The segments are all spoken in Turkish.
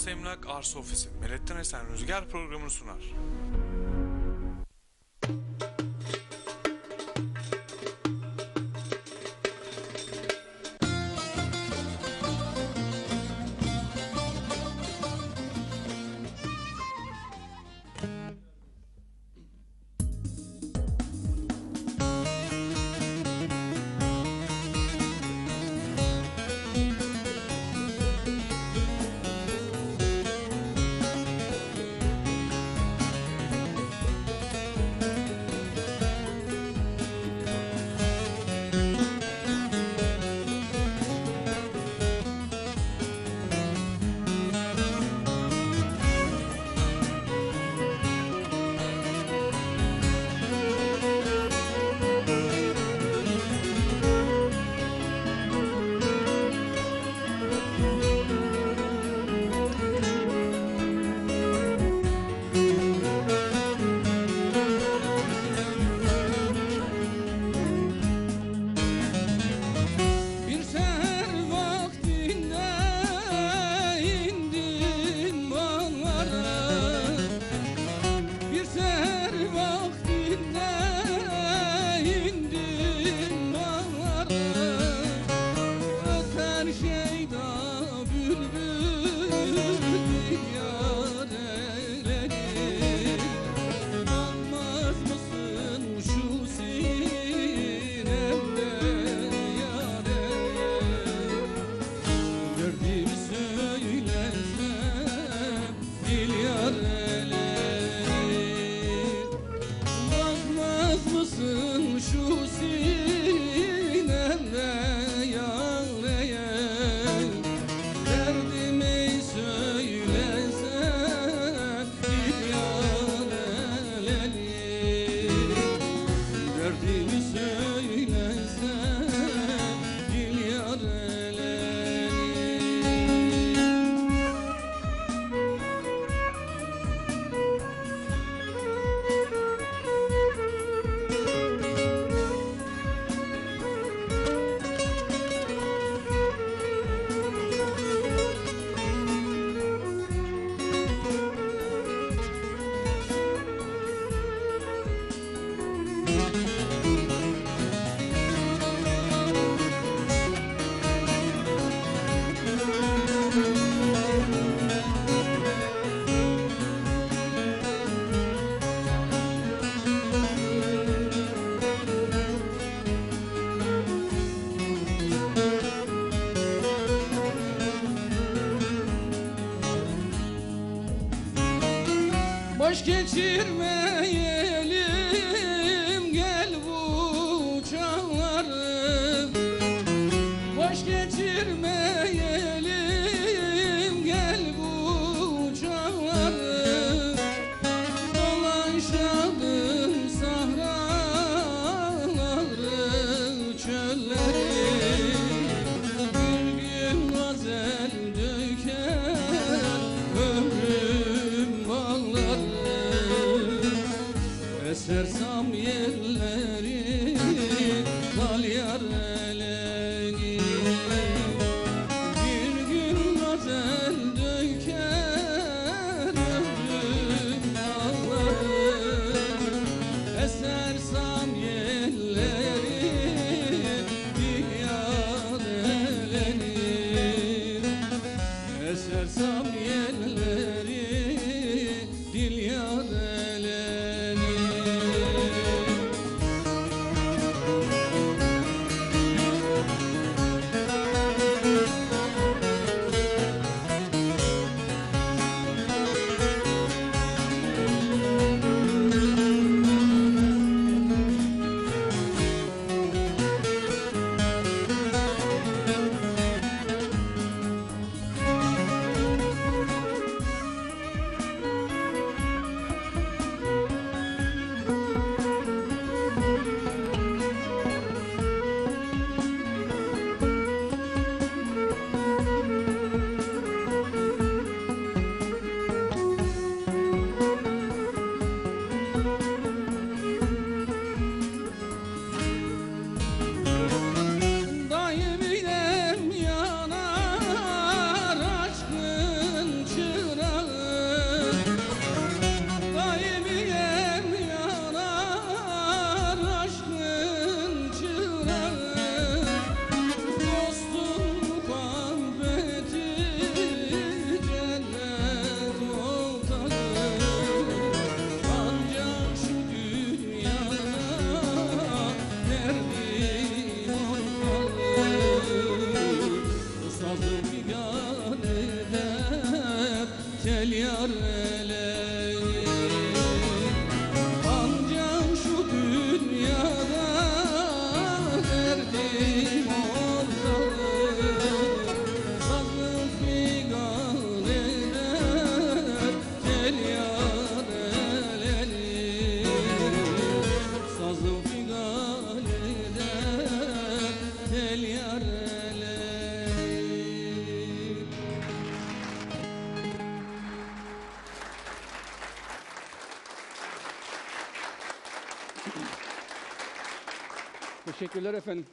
Burası Emlak Arsa Ofisi. Melettin Esen Rüzgar programını sunar. Teşekkürler efendim.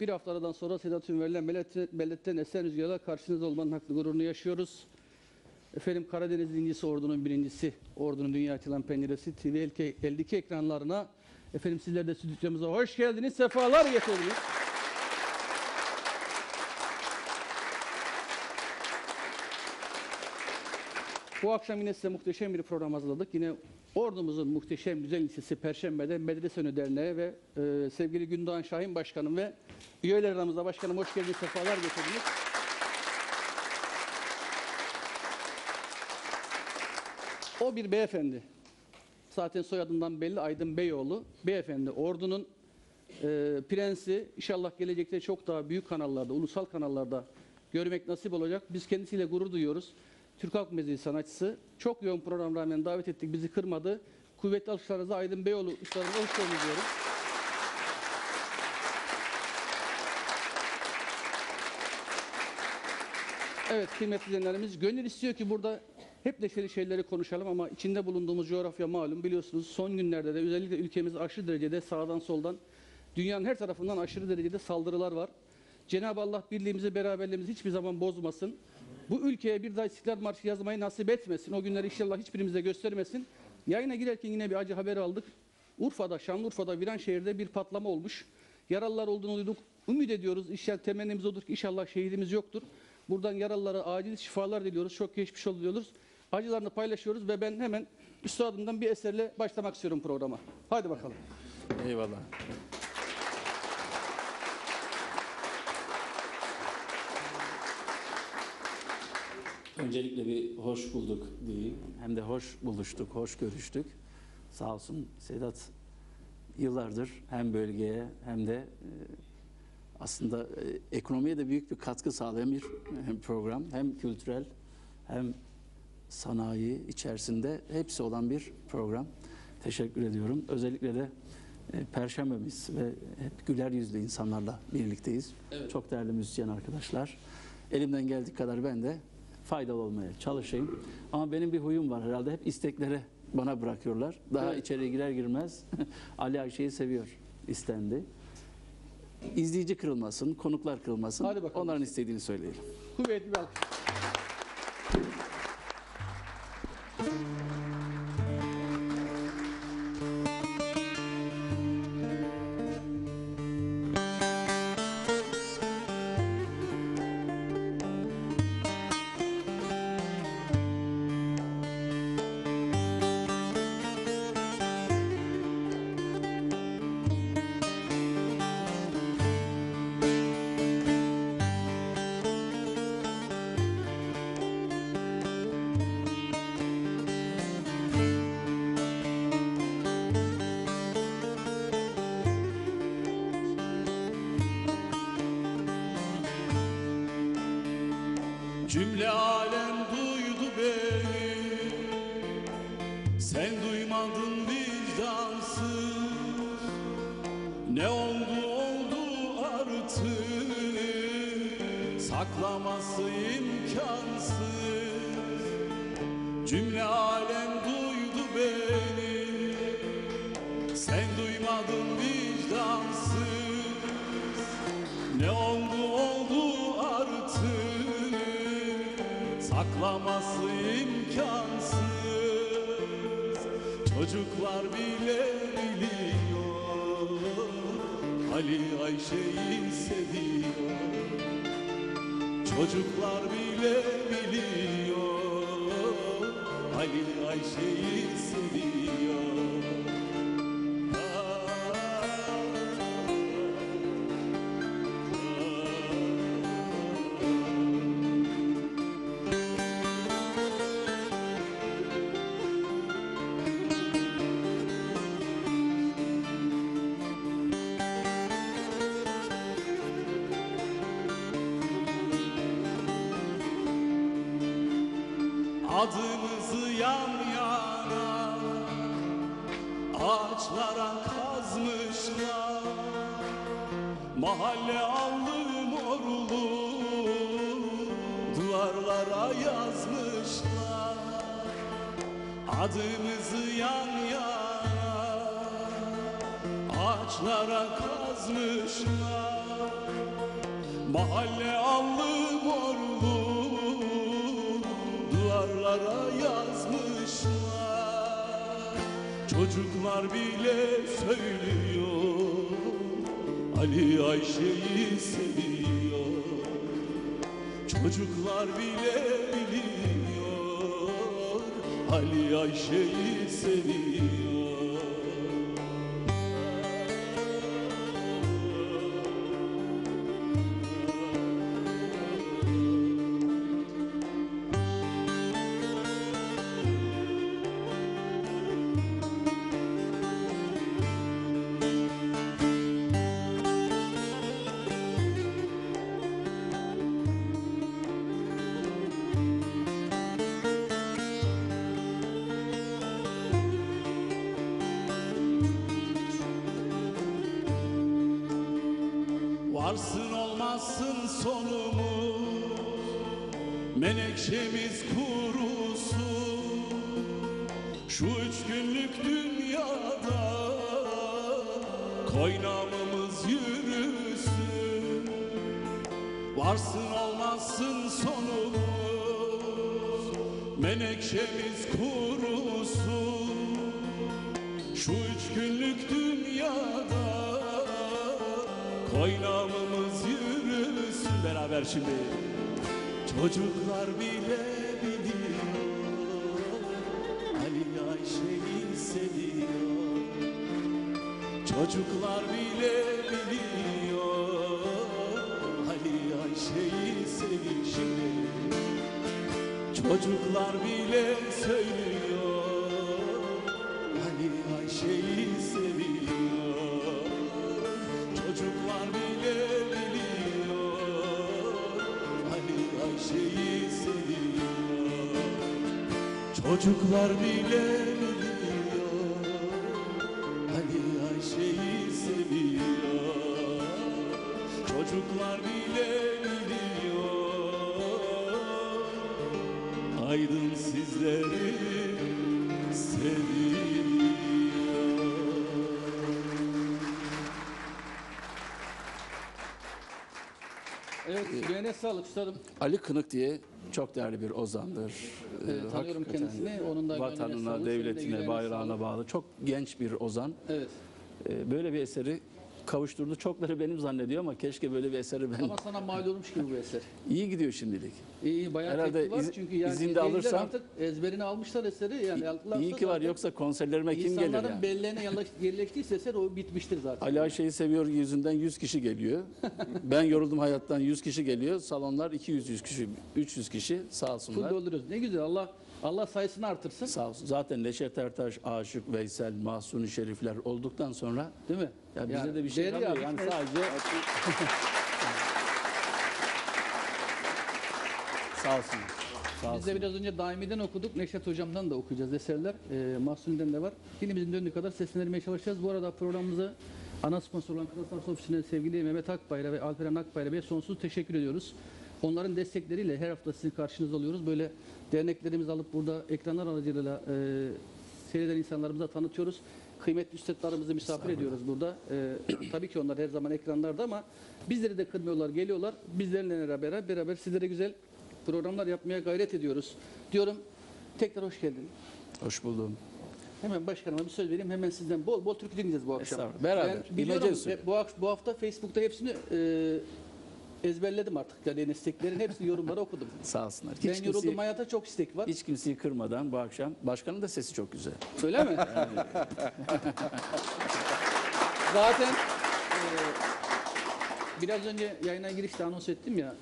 Bir haftadan sonra Sedat Ünver'le Mellet- Mellet'ten Esen Rüzgar'la karşınızda olmanın haklı gururunu yaşıyoruz. Efendim Karadeniz birincisi, ordunun birincisi, ordunun dünya açılan penceresi TV 52 ekranlarına efendim sizler de stüdyomuza hoş geldiniz, sefalar getirdiniz. Bu akşam yine size muhteşem bir program hazırladık. Yine ordumuzun muhteşem güzel lisesi Perşembe'de Medrese Önü Derneği ve e, sevgili Gündoğan Şahin Başkanım ve üyeler aramızda başkanım hoş geldiniz, sefalar getirdiniz. O bir beyefendi. Zaten soyadından belli Aydın Beyoğlu. Beyefendi ordunun e, prensi inşallah gelecekte çok daha büyük kanallarda, ulusal kanallarda görmek nasip olacak. Biz kendisiyle gurur duyuyoruz. Türk Halk Müziği sanatçısı. Çok yoğun program rağmen davet ettik, bizi kırmadı. Kuvvetli alkışlarınıza Aydın Beyoğlu ustalarına hoş geldiniz diyorum. Evet kıymetli dinleyenlerimiz gönül istiyor ki burada hep neşeli şeyleri konuşalım ama içinde bulunduğumuz coğrafya malum biliyorsunuz son günlerde de özellikle ülkemiz aşırı derecede sağdan soldan dünyanın her tarafından aşırı derecede saldırılar var. Cenab-ı Allah birliğimizi beraberliğimizi hiçbir zaman bozmasın. Bu ülkeye bir daha İstiklal Marşı yazmayı nasip etmesin. O günleri inşallah hiçbirimize göstermesin. Yayına girerken yine bir acı haber aldık. Urfa'da, Şanlıurfa'da, Viranşehir'de bir patlama olmuş. Yaralılar olduğunu duyduk. Ümit ediyoruz. İnşallah temennimiz odur ki inşallah şehidimiz yoktur. Buradan yaralılara acil şifalar diliyoruz. Çok geçmiş oluyoruz. Acılarını paylaşıyoruz ve ben hemen üstadımdan bir eserle başlamak istiyorum programa. Hadi bakalım. Eyvallah. Öncelikle bir hoş bulduk diyeyim. Hem de hoş buluştuk, hoş görüştük. Sağ olsun Sedat yıllardır hem bölgeye hem de e, aslında e, ekonomiye de büyük bir katkı sağlayan bir e, program. Hem kültürel hem sanayi içerisinde hepsi olan bir program. Teşekkür ediyorum. Özellikle de Perşembemiz ve hep güler yüzlü insanlarla birlikteyiz. Çok değerli müzisyen arkadaşlar. Elimden geldiği kadar ben de faydalı olmaya çalışayım. Ama benim bir huyum var herhalde. Hep istekleri bana bırakıyorlar. Daha Evet. içeri girer girmez Ali Ayşe'yi seviyor istendi. İzleyici kırılmasın, konuklar kırılmasın. Hadi bakalım. Onların istediğini söyleyelim. Kuvvetli bir alkış. Ayşe'yi seviyor. Çocuklar bile biliyor. Ali Ayşe'yi seviyor Mahalle allı morlu duvarlara yazmışlar Adımızı yan yana. Ağaçlara kazmışlar. Mahalle allı morlu duvarlara yazmışlar. Çocuklar bile söylüyor Ali Ayşe'yi seviyor. Çocuklar bile biliyor Ali Ayşe'yi seviyor Menekşemiz kurusun Şu üç günlük dünyada Kaynamamız yürüsün. Varsın olmazsın sonumuz. Menekşemiz kurusun Şu üç günlük dünyada Kaynamamız yürüsün. Beraber şimdi Çocuklar bile biliyor. Ali Ayşe'yi seviyor. Çocuklar bile biliyor. Ali Ayşe'yi seviyor şimdi Çocuklar bile söylüyor Çocuklar bile biliyor Ali Ayşe'yi seviyor Çocuklar bile biliyor Aydın sizleri seviyor Evet, yüreğine sağlık üstadım. Ali Kınık diye çok değerli bir ozandır. Evet, tanıyorum kendisini. Onun da Vatanına, devletine, bayrağına bağlı çok genç bir ozan. Evet. Ee, Böyle bir eseri kavuşturdu. Çokları benim zannediyor ama keşke böyle bir eseri ben... Ama sana mal olmuş gibi bu eser. İyi gidiyor şimdilik. İyi, bayağı Herhalde tepki var iz- çünkü yani izin de izleyiciler alırsam- artık ezberini almışlar eseri yani İyi ki var yoksa konserlerime kim gelir insanların yani? belleğine yerleş- yerleştiyse eser o bitmiştir zaten. Ali Ayşe'yi seviyor yüzünden 100 kişi geliyor. ben yoruldum hayattan 100 kişi geliyor. Salonlar 200 100 kişi, 300 kişi sağ Full olsunlar. dolduruyoruz. Ne güzel Allah Allah sayısını artırsın. Sağ olsun. Zaten Neşet Ertaş, Aşık, Veysel, Mahsuni Şerifler olduktan sonra Değil mi? ya bize Yani de bir şey değeri ya. Yani sadece sağ olsun. Sağ Biz olsun. de biraz önce Daimi'den okuduk. Neşet Hocam'dan da okuyacağız eserler. E, Mahsuni'den de var. Dilimizin döndüğü kadar seslendirmeye çalışacağız. Bu arada programımıza ana sponsor olan Kıbrıs Arsa Ofisi'ne sevgili Mehmet Akbayra ve Alperen Akbayra Bey'e sonsuz teşekkür ediyoruz. Onların destekleriyle her hafta sizin karşınızda oluyoruz. Böyle derneklerimizi alıp burada ekranlar aracılığıyla e, seyreden insanlarımıza tanıtıyoruz. Kıymetli üstadlarımızı misafir ediyoruz burada. E, tabii ki onlar her zaman ekranlarda ama bizleri de kırmıyorlar, geliyorlar. Bizlerle beraber beraber sizlere güzel programlar yapmaya gayret ediyoruz. Diyorum tekrar hoş geldin. Hoş buldum. Hemen başkanıma bir söz vereyim. Hemen sizden bol bol türkü dinleyeceğiz bu akşam. Estağfurullah. Beraber. Ben biliyorum usulü. bu, bu hafta Facebook'ta hepsini e, ezberledim artık. Yani isteklerin hepsini yorumlara okudum. Sağ olsunlar. Hiç ben yoruldum kimseyi, hayata çok istek var. hiç kimseyi kırmadan bu akşam başkanın da sesi çok güzel. Öyle mi? Zaten e, biraz önce yayına girişte anons ettim ya.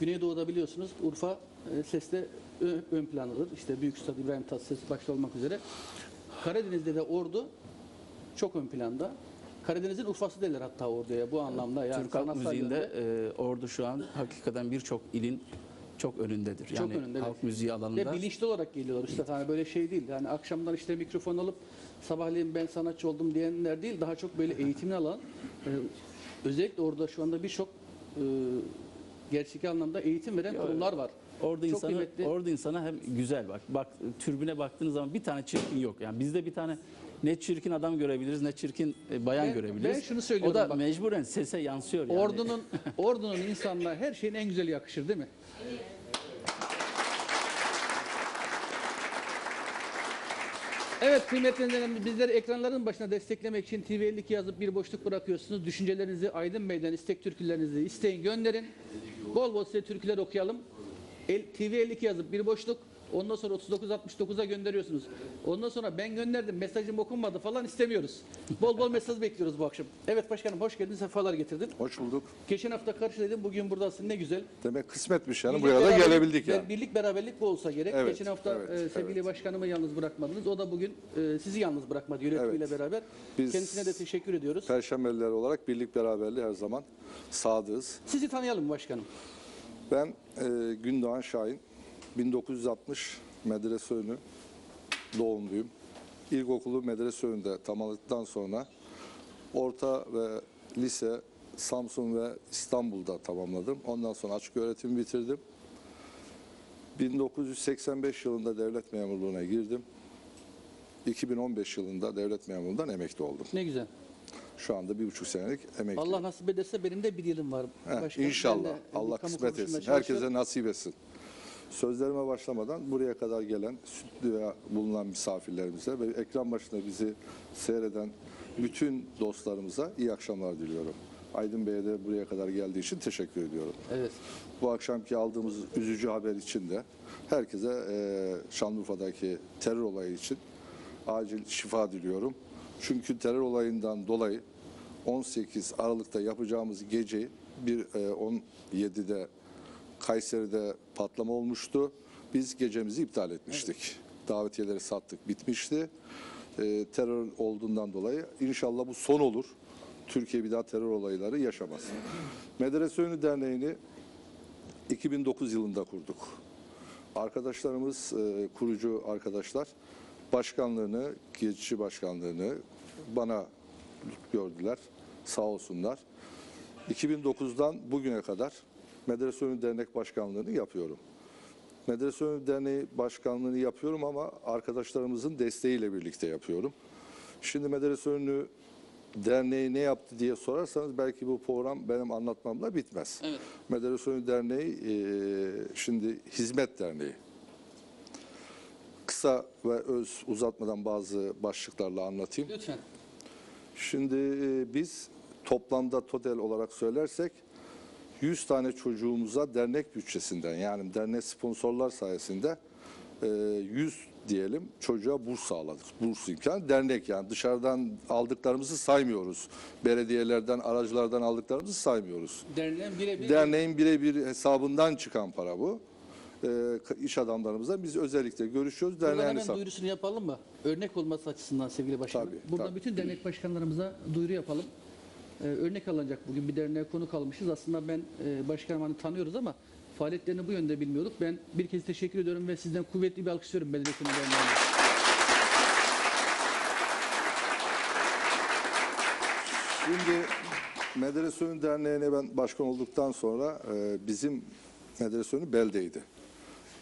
Güneydoğu'da biliyorsunuz Urfa e, seste ö- ön planıdır. İşte Büyük Üstad İbrahim Tatlıses başta olmak üzere. Karadeniz'de de Ordu çok ön planda. Karadeniz'in Urfa'sı derler hatta orduya bu anlamda. Yani Türk halk müziğinde yönde. e, ordu şu an hakikaten birçok ilin çok önündedir. Çok Yani önünde, halk müziği Ve alanında. bilinçli olarak geliyorlar üstad. Hani böyle şey değil. Yani akşamdan işte mikrofon alıp sabahleyin ben sanatçı oldum diyenler değil. Daha çok böyle eğitimini alan e, özellikle orada şu anda birçok e, gerçek anlamda eğitim veren kurumlar var. Orada Çok insanı, kıymetli. orada insana hem güzel bak. Bak türbüne baktığınız zaman bir tane çirkin yok. Yani bizde bir tane ne çirkin adam görebiliriz ne çirkin e, bayan Ben- görebiliriz. ben şunu söylüyorum O da bak. mecburen sese yansıyor yani. Ordunun ordunun insanına her şeyin en güzeli yakışır değil mi? Evet kıymetli izleyenlerimiz bizleri ekranların başına desteklemek için TV52 yazıp bir boşluk bırakıyorsunuz. Düşüncelerinizi Aydın Bey'den istek türkülerinizi isteyin gönderin. Bol bol size türküler okuyalım. El, TV52 yazıp bir boşluk ondan sonra 3969'a gönderiyorsunuz. Ondan sonra ben gönderdim mesajım okunmadı falan istemiyoruz. Bol bol mesaj bekliyoruz bu akşam. Evet başkanım hoş geldin sefalar getirdin. Hoş bulduk. Geçen hafta karşılaydın, bugün buradasın. Ne güzel. Demek kısmetmiş yani Birlik buraya da gelebildik yani. Birlik beraberlik bu olsa gerek. Evet, Geçen hafta evet, e, sevgili evet. başkanımı yalnız bırakmadınız. O da bugün e, sizi yalnız bırakmadı yönetimiyle Evet. beraber. Biz- Kendisine de teşekkür ediyoruz. Perşembeliler olarak birlik beraberliği her zaman sadığız. Sizi tanıyalım başkanım. Ben e, Gündoğan Şahin, 1960 Medrese Önü doğumluyum. İlkokulu Medrese Önü'nde tamamladıktan sonra orta ve lise Samsun ve İstanbul'da tamamladım. Ondan sonra açık öğretimi bitirdim. 1985 yılında devlet memurluğuna girdim. 2015 yılında devlet memurluğundan emekli oldum. Ne güzel. Şu anda bir buçuk senelik emekli. Allah nasip ederse benim de bir yılım var. Heh, İnşallah. Allah kısmet etsin. Herkese nasip etsin. Sözlerime başlamadan buraya kadar gelen, stüdyoya bulunan misafirlerimize ve ekran başında bizi seyreden bütün dostlarımıza iyi akşamlar diliyorum. Aydın Bey'e de buraya kadar geldiği için teşekkür ediyorum. Evet. Bu akşamki aldığımız üzücü haber için de herkese eee Şanlıurfa'daki terör olayı için acil şifa diliyorum. Çünkü terör olayından dolayı 18 Aralık'ta yapacağımız gece bir eee, 17'de Kayseri'de patlama olmuştu. Biz gecemizi iptal etmiştik. Davetiyeleri sattık, bitmişti. Eee, terör olduğundan dolayı inşallah bu son olur. Türkiye bir daha terör olayları yaşamaz. Medrese Önü Derneği'ni 2009 yılında kurduk. Arkadaşlarımız, e, kurucu arkadaşlar başkanlığını, geçici başkanlığını bana gördüler. Sağ olsunlar. 2009'dan bugüne kadar Medrese Önü Dernek Başkanlığını yapıyorum. Medrese Önü Derneği Başkanlığını yapıyorum ama arkadaşlarımızın desteğiyle birlikte yapıyorum. Şimdi Medrese Önü Derneği ne yaptı diye sorarsanız belki bu program benim anlatmamla bitmez. Evet. Medrese Önü Derneği e, şimdi Hizmet Derneği. Kısa ve öz uzatmadan bazı başlıklarla anlatayım. Lütfen. Şimdi e, biz toplamda total olarak söylersek 100 tane çocuğumuza dernek bütçesinden yani dernek sponsorlar sayesinde e, 100 diyelim çocuğa burs sağladık. Burs imkanı dernek yani dışarıdan aldıklarımızı saymıyoruz. Belediyelerden, aracılardan aldıklarımızı saymıyoruz. Derneğin birebir Derneğin birebir hesabından çıkan para bu. E, iş adamlarımızla biz özellikle görüşüyoruz. Derneğin hemen hesabı. duyurusunu yapalım mı? Örnek olması açısından sevgili başkanım. Tabii, Burada tabii. bütün dernek başkanlarımıza duyuru yapalım. Ee, örnek alınacak bugün bir derneğe konuk almışız. Aslında ben e, hani tanıyoruz ama faaliyetlerini bu yönde bilmiyorduk. Ben bir kez teşekkür ediyorum ve sizden kuvvetli bir alkış istiyorum belediyenin derneğine. Şimdi Medrese Derneği'ne ben başkan olduktan sonra e, bizim Medrese beldeydi.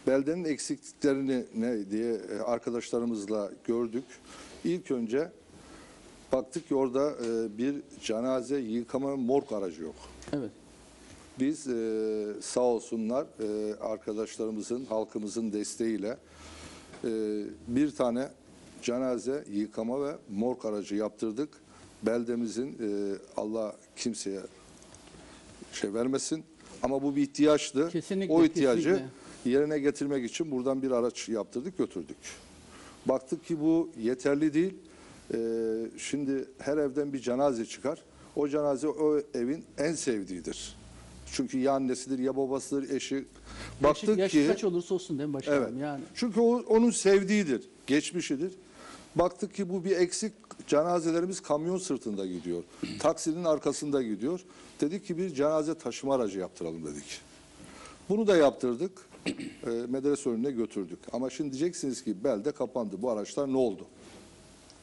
Beldenin eksikliklerini ne diye e, arkadaşlarımızla gördük. İlk önce baktık ki orada e, bir cenaze yıkama morg aracı yok. Evet. Biz e, sağ olsunlar e, arkadaşlarımızın, halkımızın desteğiyle e, bir tane cenaze yıkama ve morg aracı yaptırdık. Beldemizin e, Allah kimseye şey vermesin ama bu bir ihtiyaçtı. Kesinlikle, o ihtiyacı kesinlikle. yerine getirmek için buradan bir araç yaptırdık, götürdük. Baktık ki bu yeterli değil. E, şimdi her evden bir cenaze çıkar. O cenaze o evin en sevdiğidir. Çünkü ya annesidir ya babasıdır, eşi. Baktık Yaşı, yaşı ki kaç olursa olsun değil mi başkanım? Evet. Yani Çünkü o onun sevdiğidir, geçmişidir. Baktık ki bu bir eksik. Cenazelerimiz kamyon sırtında gidiyor. Taksinin arkasında gidiyor. Dedik ki bir cenaze taşıma aracı yaptıralım dedik. Bunu da yaptırdık. E, medrese önüne götürdük. Ama şimdi diyeceksiniz ki belde kapandı. Bu araçlar ne oldu?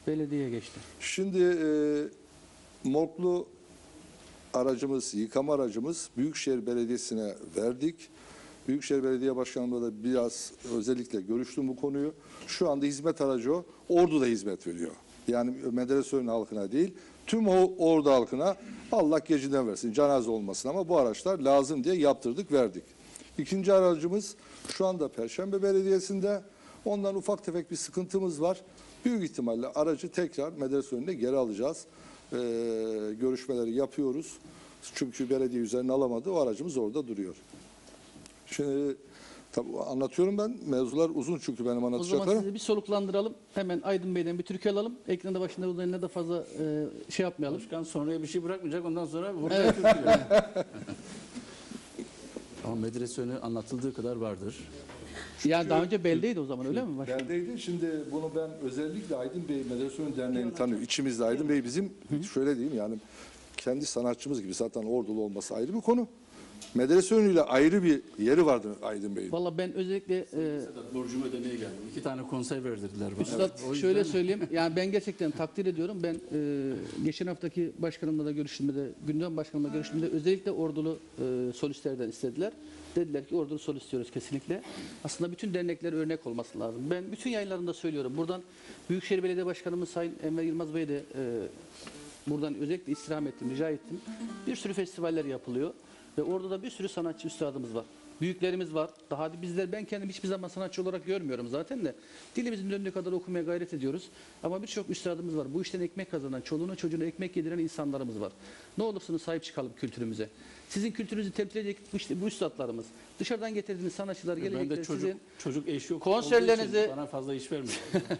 Belediyeye geçti. Şimdi e, morglu aracımız, yıkama aracımız Büyükşehir Belediyesi'ne verdik. Büyükşehir Belediye Başkanı'nda da biraz özellikle görüştüm bu konuyu. Şu anda hizmet aracı o. Ordu da hizmet veriyor. Yani medresenin halkına değil, tüm ordu halkına Allah gecinden versin, cenaze olmasın ama bu araçlar lazım diye yaptırdık, verdik. İkinci aracımız şu anda Perşembe Belediyesi'nde. Ondan ufak tefek bir sıkıntımız var. Büyük ihtimalle aracı tekrar medrese önüne geri alacağız. Ee, görüşmeleri yapıyoruz. Çünkü belediye üzerine alamadı. O aracımız orada duruyor. Şimdi tabii anlatıyorum ben. Mevzular uzun çünkü benim O zaman anlatacaklarım. sizi bir soluklandıralım. Hemen Aydın Bey'den bir türkü alalım. Ekranda başında üzerine de fazla e, şey yapmayalım. Başkan sonraya bir şey bırakmayacak ondan sonra vuracak Evet. Türkiye. Ama medrese önü anlatıldığı kadar vardır. Yani daha önce beldeydi o zaman öyle mi başkan? Beldeydi. Şimdi bunu ben özellikle Aydın Bey Medrese Derneği'ni tanıyorum. İçimizde Aydın Bey bizim şöyle diyeyim yani kendi sanatçımız gibi zaten ordulu olması ayrı bir konu. Medrese önüyle ayrı bir yeri vardı Aydın Bey'in. Valla ben özellikle e, Sedat borcumu ödemeye geldim. İki tane konser verdirdiler bana. Üstad yüzden- şöyle söyleyeyim. Yani ben gerçekten takdir ediyorum. Ben e, geçen haftaki başkanımla da görüştüğümde, gündem başkanımla görüştüğümde özellikle ordulu e, solistlerden istediler. Dediler ki ordulu solist istiyoruz kesinlikle. Aslında bütün dernekler örnek olması lazım. Ben bütün yayınlarımda söylüyorum. Buradan Büyükşehir Belediye Başkanımız Sayın Enver Yılmaz Bey de e, buradan özellikle istirham ettim, rica ettim. Bir sürü festivaller yapılıyor. Ve orada da bir sürü sanatçı üstadımız var. Büyüklerimiz var. Daha bizler ben kendim hiçbir zaman sanatçı olarak görmüyorum zaten de. Dilimizin döndüğü kadar okumaya gayret ediyoruz. Ama birçok üstadımız var. Bu işten ekmek kazanan, çoluğuna çocuğuna ekmek yediren insanlarımız var. Ne olursunuz sahip çıkalım kültürümüze. Sizin kültürünüzü temsil edecek bu, işte, bu üstadlarımız. Dışarıdan getirdiğiniz sanatçılar Ben de gelecekler çocuk, sizin çocuk eş yok. Konserlerinizi- Bana fazla iş vermiyor.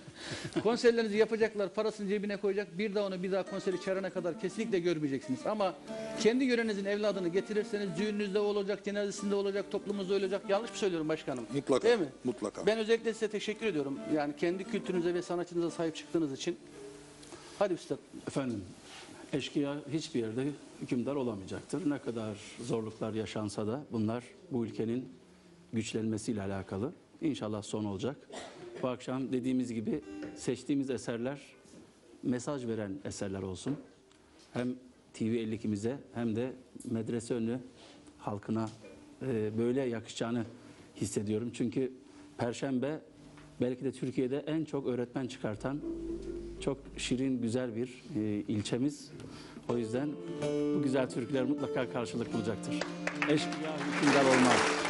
Konserlerinizi yapacaklar, parasını cebine koyacak. Bir daha onu bir daha konseri çağırana kadar kesinlikle görmeyeceksiniz. Ama kendi yörenizin evladını getirirseniz düğününüzde olacak, cenazesinde olacak, toplumumuzda olacak. Yanlış mı söylüyorum başkanım? Mutlaka. Değil mi? Mutlaka. Ben özellikle size teşekkür ediyorum. Yani kendi kültürünüze ve sanatçınıza sahip çıktığınız için. Hadi üstad. Efendim, eşkıya hiçbir yerde hükümdar olamayacaktır. Ne kadar zorluklar yaşansa da bunlar bu ülkenin güçlenmesiyle alakalı. İnşallah son olacak. Bu akşam dediğimiz gibi seçtiğimiz eserler mesaj veren eserler olsun. Hem TV 52'mize hem de medrese önü halkına e, böyle yakışacağını hissediyorum. Çünkü Perşembe belki de Türkiye'de en çok öğretmen çıkartan çok şirin, güzel bir e, ilçemiz. O yüzden bu güzel türküler mutlaka karşılık bulacaktır. Eşkıya hükümdar olmaz.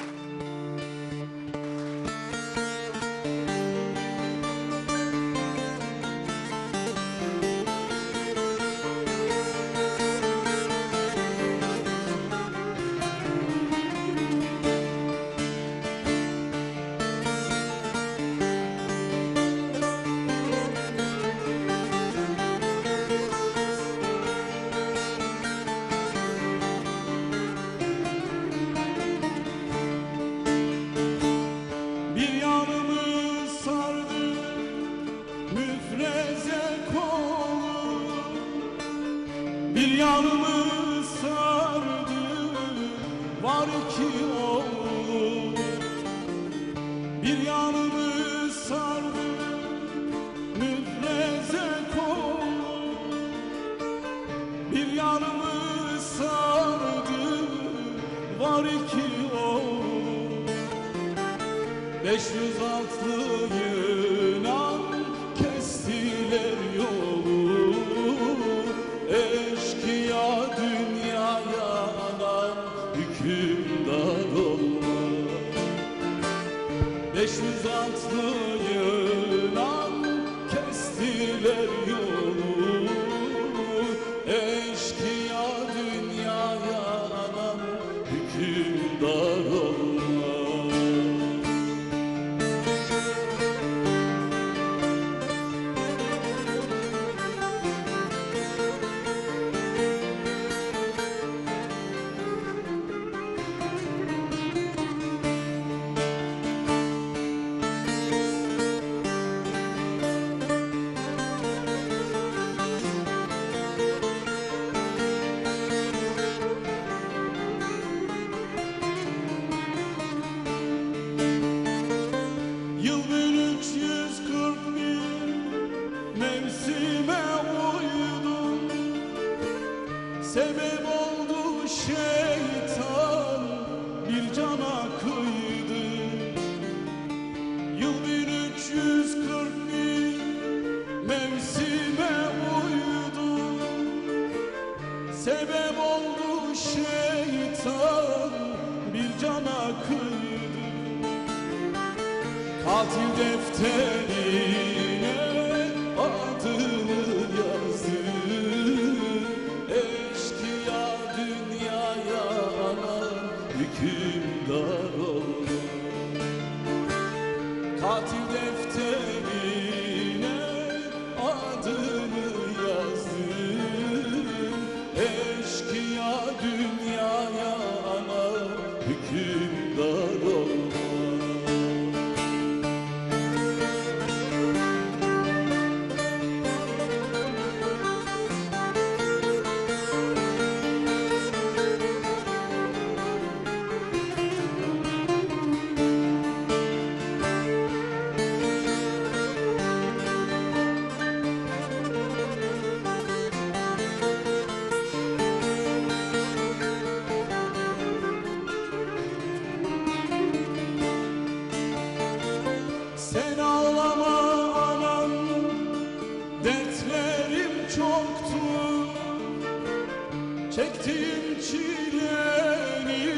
Çektiğim çilenin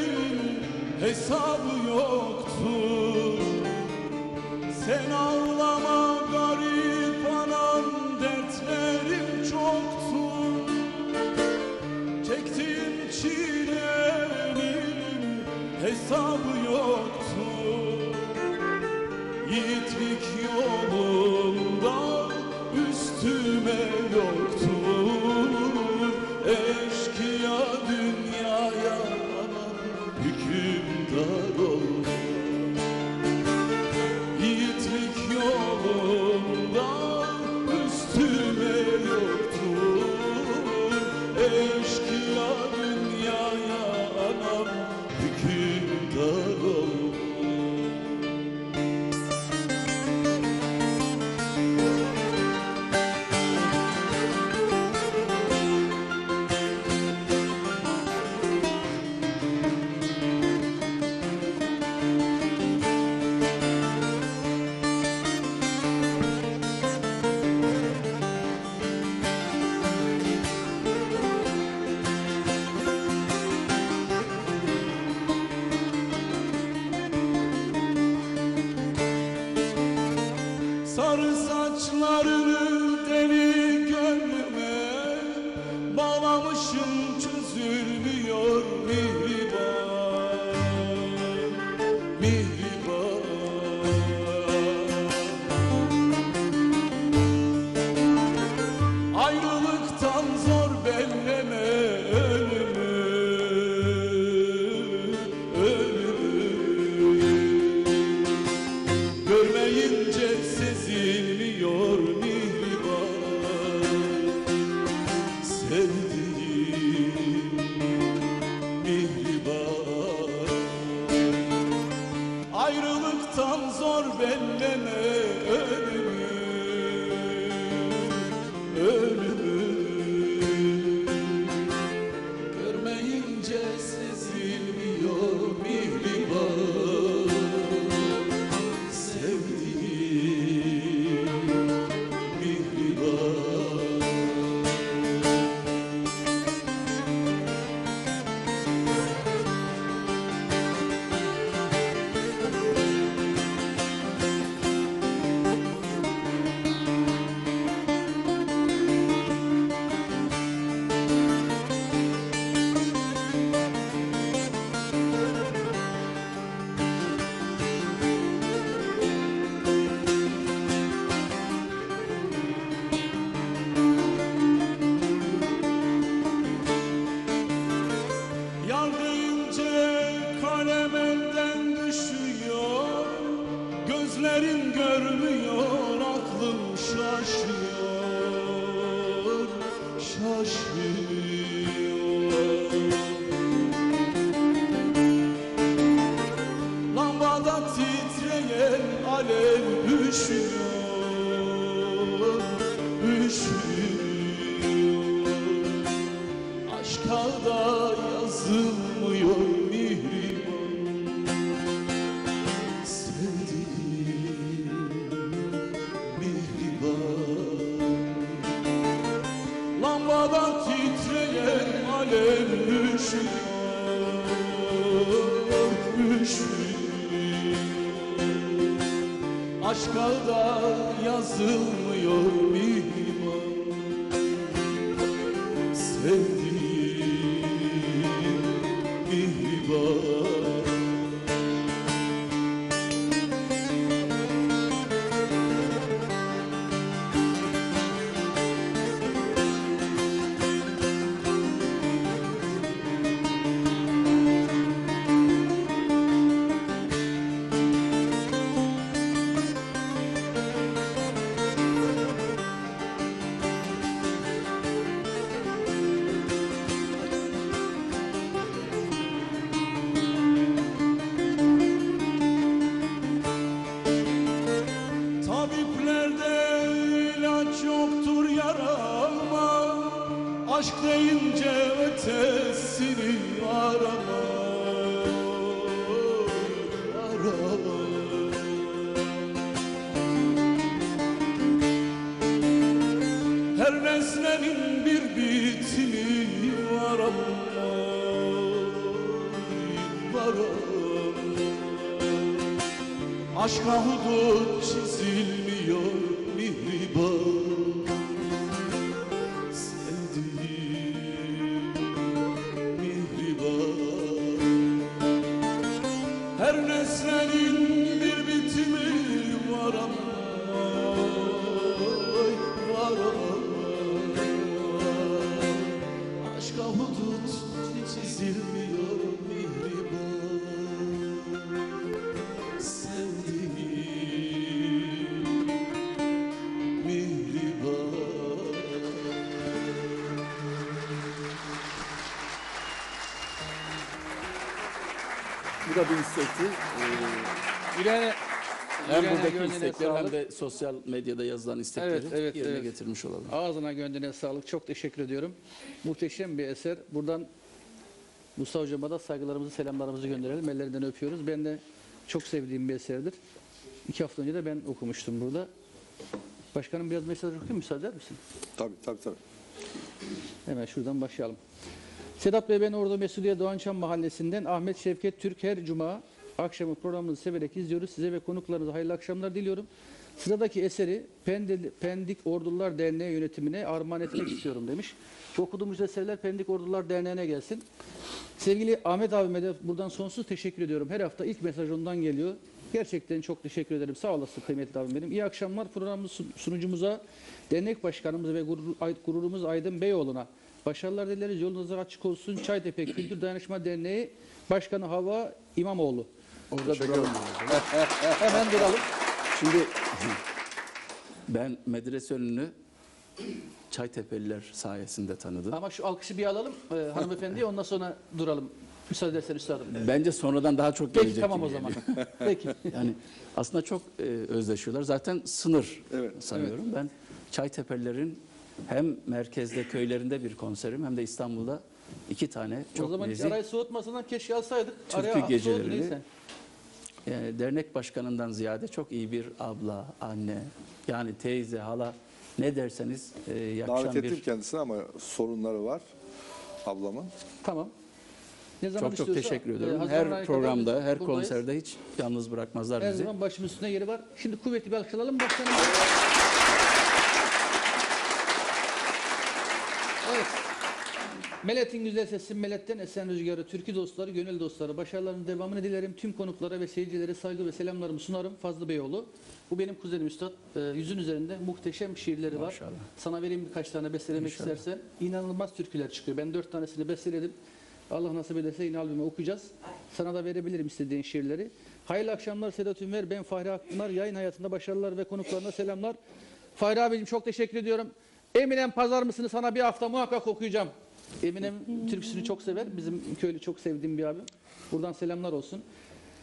hesabı yoktur. Sen ağla kağıda yazılmıyor mihriban Sevdiğim mihriban Lambadan titreyen alev üşüyor, üşüyor. Aşka yazılmıyor Bu istekti. Ee, hem buradaki istekler hem de sosyal medyada yazılan istekleri Evet, evet, yerine evet. getirmiş olalım. Ağzına gönlüne sağlık. Çok teşekkür ediyorum. Muhteşem bir eser. Buradan Musa Hocama da saygılarımızı, selamlarımızı gönderelim. Ellerinden öpüyoruz. Ben de çok sevdiğim bir eserdir. İki hafta önce de ben okumuştum burada. Başkanım biraz mesaj okuyayım müsaade eder misin? Tabii tabii tabii. Hemen şuradan başlayalım. Sedat Bey ben orada Mesudiye Doğançam Mahallesi'nden Ahmet Şevket Türk her cuma akşamı programınızı severek izliyoruz. Size ve konuklarınıza hayırlı akşamlar diliyorum. Sıradaki eseri Pendil- Pendik Ordular Derneği yönetimine armağan etmek istiyorum demiş. Okuduğumuz eserler Pendik Ordular Derneği'ne gelsin. Sevgili Ahmet abime de buradan sonsuz teşekkür ediyorum. Her hafta ilk mesaj ondan geliyor. Gerçekten çok teşekkür ederim. Sağ olasın kıymetli abim benim. İyi akşamlar programımız sun- sunucumuza, dernek başkanımız ve gurur, gururumuz Aydın Beyoğlu'na. Başarılar dileriz. Yolunuz açık olsun. Çaytepe Kültür Dayanışma Derneği Başkanı Hava İmamoğlu. Orada duralım. Hemen duralım. Şimdi ben medrese önünü Çaytepeliler sayesinde tanıdım. Ama şu alkışı bir alalım e, hanımefendiye ondan sonra duralım. Müsaade edersen üstadım. Bence sonradan daha çok Peki gelecek tamam o zaman. Peki. Yani aslında çok e, özleşiyorlar. Zaten sınır Evet, sanıyorum. Ben Çaytepelilerin hem merkezde köylerinde bir konserim hem de İstanbul'da iki tane o çok zaman hiç nezih arayı soğutmasından keşke alsaydık. Türkü Araya soğudu, gecelerini- neyse. e, dernek başkanından ziyade çok iyi bir abla, anne, yani teyze, hala ne derseniz e, yakışan Davet ettim bir kendisine ama sorunları var ablamın. Tamam. Ne zaman çok çok istiyorsa, teşekkür e, ediyorum. Haziran ayına Her kadar programda, biz her buradayız. konserde hiç yalnız bırakmazlar Her bizi. zaman başımın üstünde yeri var. Şimdi kuvvetli bir alkışlayalım başkanım. Evet. Melet'in güzel sesi, Melet'ten esen rüzgarı, türkü dostları, gönül dostları, başarılarının devamını dilerim. Tüm konuklara ve seyircilere saygı ve selamlarımı sunarım. Fazlı Beyoğlu. Bu benim kuzenim Üstad. Ee, yüzün üzerinde muhteşem şiirleri var. Maşallah. Sana vereyim birkaç tane bestelemek İnşallah. istersen. İnanılmaz türküler çıkıyor. Ben dört tanesini besteledim. Allah nasip ederse yine albümü okuyacağız. Sana da verebilirim istediğin şiirleri. Hayırlı akşamlar Sedat Ünver. Ben Fahri Akpınar. Yayın hayatında başarılar ve konuklarına selamlar. Fahri abicim çok teşekkür ediyorum. Eminem Pazar mısını sana bir hafta muhakkak okuyacağım. Eminem türküsünü çok sever. Bizim köylü çok sevdiğim bir abim. Buradan selamlar olsun.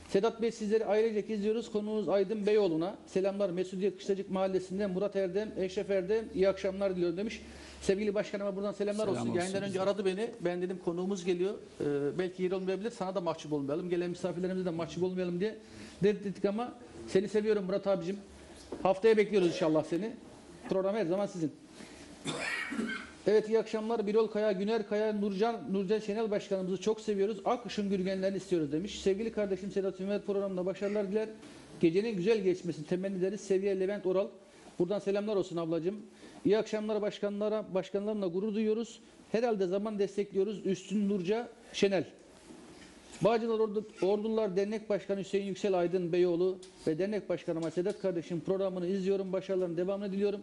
Sedat Bey sizleri ailecek izliyoruz. Konuğunuz Aydın Beyoğlu'na. Selamlar Mesudiye Kışlacık Mahallesi'nde Murat Erdem, Eşref Erdem. İyi akşamlar diliyorum demiş. Sevgili başkanıma buradan selamlar Selam olsun. olsun Yayından önce aradı beni. Ben dedim konuğumuz geliyor. Ee, belki yer olmayabilir. Sana da mahcup olmayalım. Gelen misafirlerimize de mahcup olmayalım diye dedik ama seni seviyorum Murat abicim. Haftaya bekliyoruz inşallah seni. Program her zaman sizin. Evet iyi akşamlar. Birol Kaya, Güner Kaya, Nurcan, Nurcan Şenel Başkanımızı çok seviyoruz. Akışın gürgenlerini istiyoruz demiş. Sevgili kardeşim Sedat Ünver programında başarılar diler. Gecenin güzel geçmesini temenni ederiz. Seviye Levent Oral. Buradan selamlar olsun ablacığım. İyi akşamlar başkanlara, başkanlarımla gurur duyuyoruz. Herhalde zaman destekliyoruz. Üstün Nurca Şenel. Bağcılar Ordu, Ordular Dernek Başkanı Hüseyin Yüksel Aydın Beyoğlu ve Dernek Başkanıma Sedat kardeşim programını izliyorum. Başarılarını devamını diliyorum.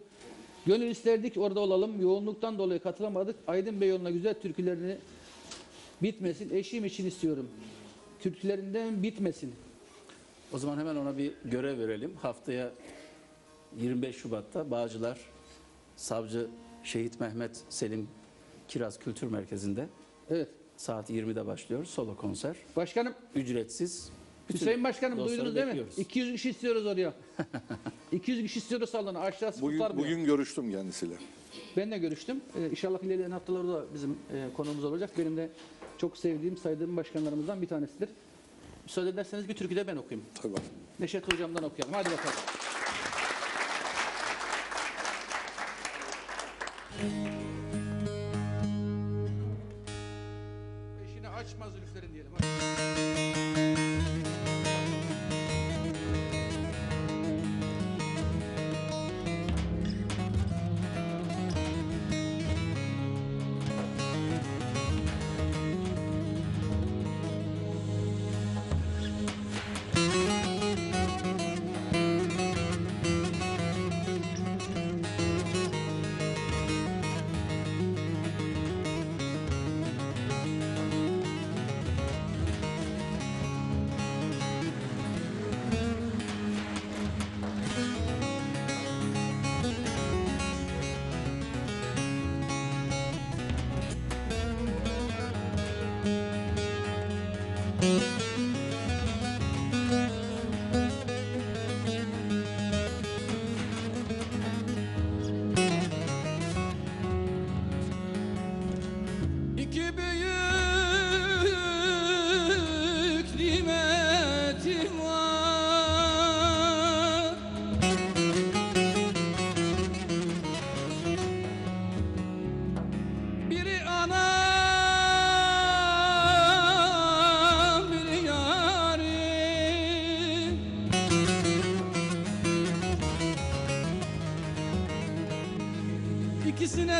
Gönül isterdik orada olalım. Yoğunluktan dolayı katılamadık. Aydın Beyoğlu'na güzel türkülerini bitmesin. Eşim için istiyorum. Türkülerinden bitmesin. O zaman hemen ona bir görev verelim. Haftaya 25 Şubat'ta Bağcılar Savcı Şehit Mehmet Selim Kiraz Kültür Merkezi'nde Evet. saat 20'de başlıyor. Solo konser. Başkanım, Ücretsiz. Bütün Hüseyin Başkanım duydunuz değil mi? bekliyoruz. 200 kişi istiyoruz oraya. 200 kişi istiyoruz salona. Aşağısı Bugün, kurtarmıyor. bugün görüştüm kendisiyle. Ben de görüştüm. Ee, inşallah ilerleyen haftalarda da bizim e, konumuz olacak. Benim de çok sevdiğim, saydığım başkanlarımızdan bir tanesidir. Müsaade ederseniz bir türkü de ben okuyayım. Tabii. Neşet Hocam'dan okuyalım. Hadi bakalım.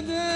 Yeah.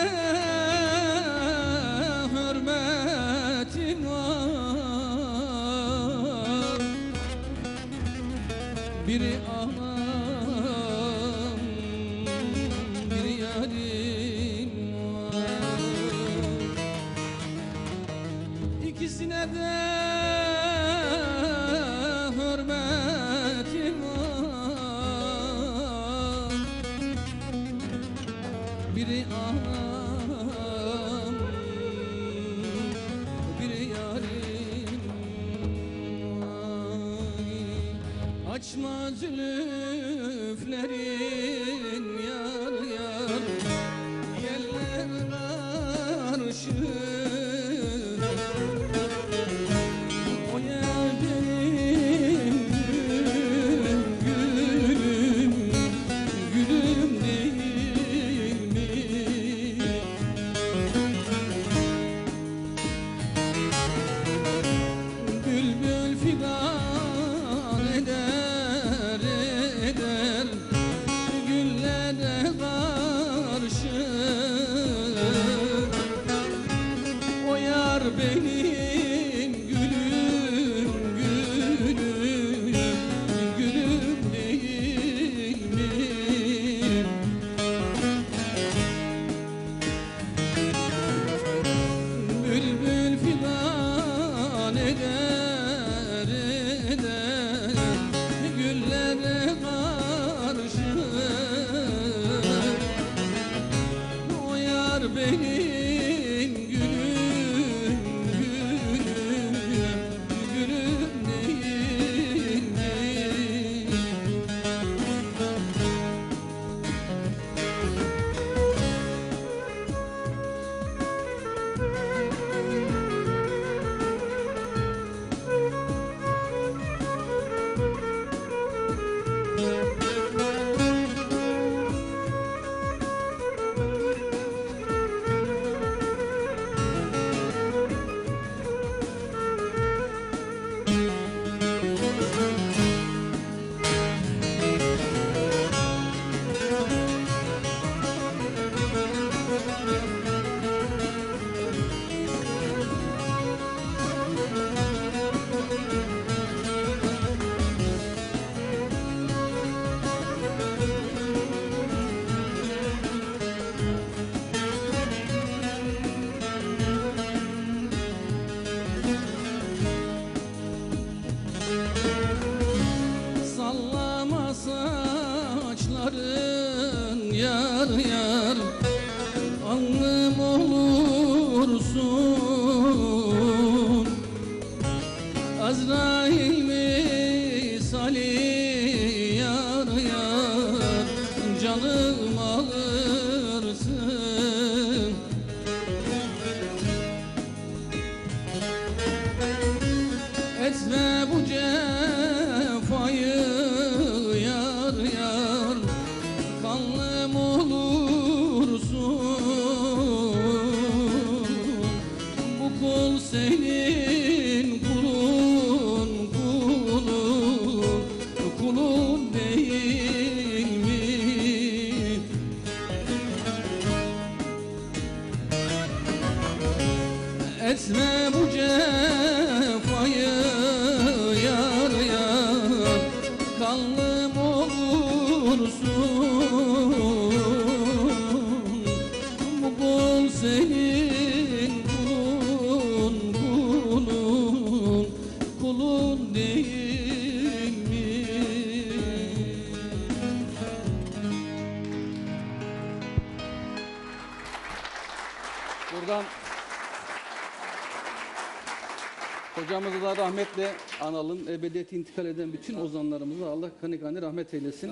Analım. Ebediyete intikal eden bütün ozanlarımızı Allah kanı kanı rahmet eylesin.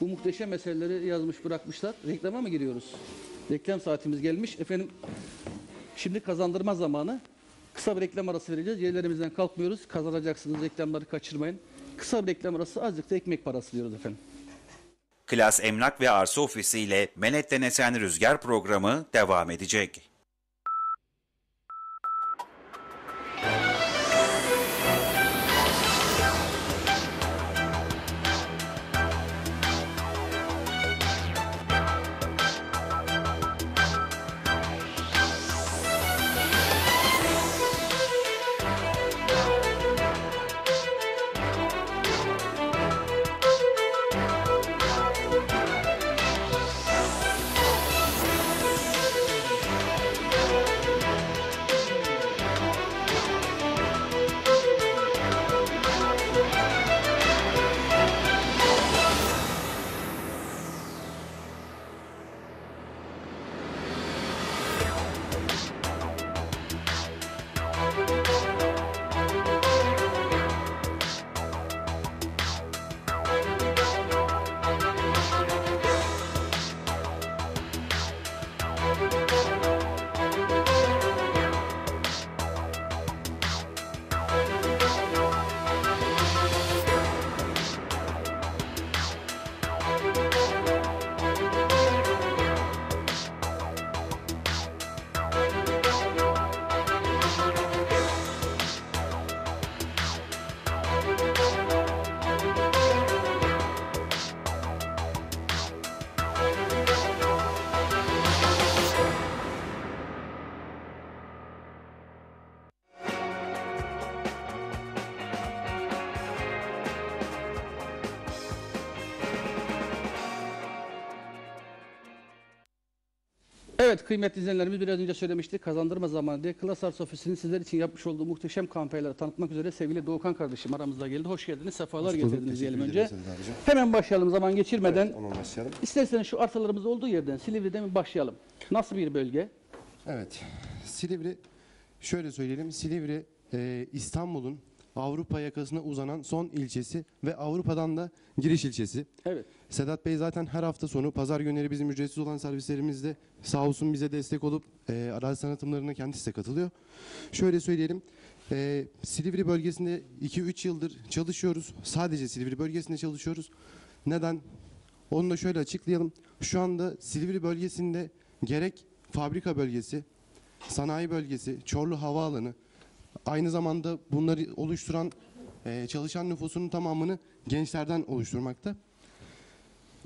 Bu muhteşem eserleri yazmış bırakmışlar. Reklama mı giriyoruz? Reklam saatimiz gelmiş. Efendim şimdi kazandırma zamanı. Kısa bir reklam arası vereceğiz. Yerlerimizden kalkmıyoruz. Kazanacaksınız. Reklamları kaçırmayın. Kısa bir reklam arası azıcık da ekmek parası diyoruz efendim. Klas Emlak ve Arsa Ofisi ile Menet'ten Esen Rüzgar programı devam edecek. Evet kıymetli izleyenlerimiz biraz önce söylemiştik kazandırma zamanı diye Klas Arts Ofisi'nin sizler için yapmış olduğu muhteşem kampanyaları tanıtmak üzere sevgili Doğukan kardeşim aramızda geldi. Hoş geldiniz, sefalar getirdiniz diyelim önce. Hemen başlayalım zaman geçirmeden. Onu başlayalım. İsterseniz şu arsalarımız olduğu yerden Silivri'den mi başlayalım? Nasıl bir bölge? Evet. Silivri şöyle söyleyelim. Silivri e, İstanbul'un Avrupa yakasına uzanan son ilçesi ve Avrupa'dan da giriş ilçesi. Evet. Sedat Bey zaten her hafta sonu pazar günleri bizim ücretsiz olan servislerimizde sağ olsun bize destek olup e, arazi tanıtımlarına kendisi de katılıyor. Şöyle söyleyelim. e, Silivri bölgesinde 2-3 yıldır çalışıyoruz. Sadece Silivri bölgesinde çalışıyoruz. Neden? Onu da şöyle açıklayalım. Şu anda Silivri bölgesinde gerek fabrika bölgesi, sanayi bölgesi, Çorlu Havaalanı, aynı zamanda bunları oluşturan e, çalışan nüfusunun tamamını gençlerden oluşturmakta.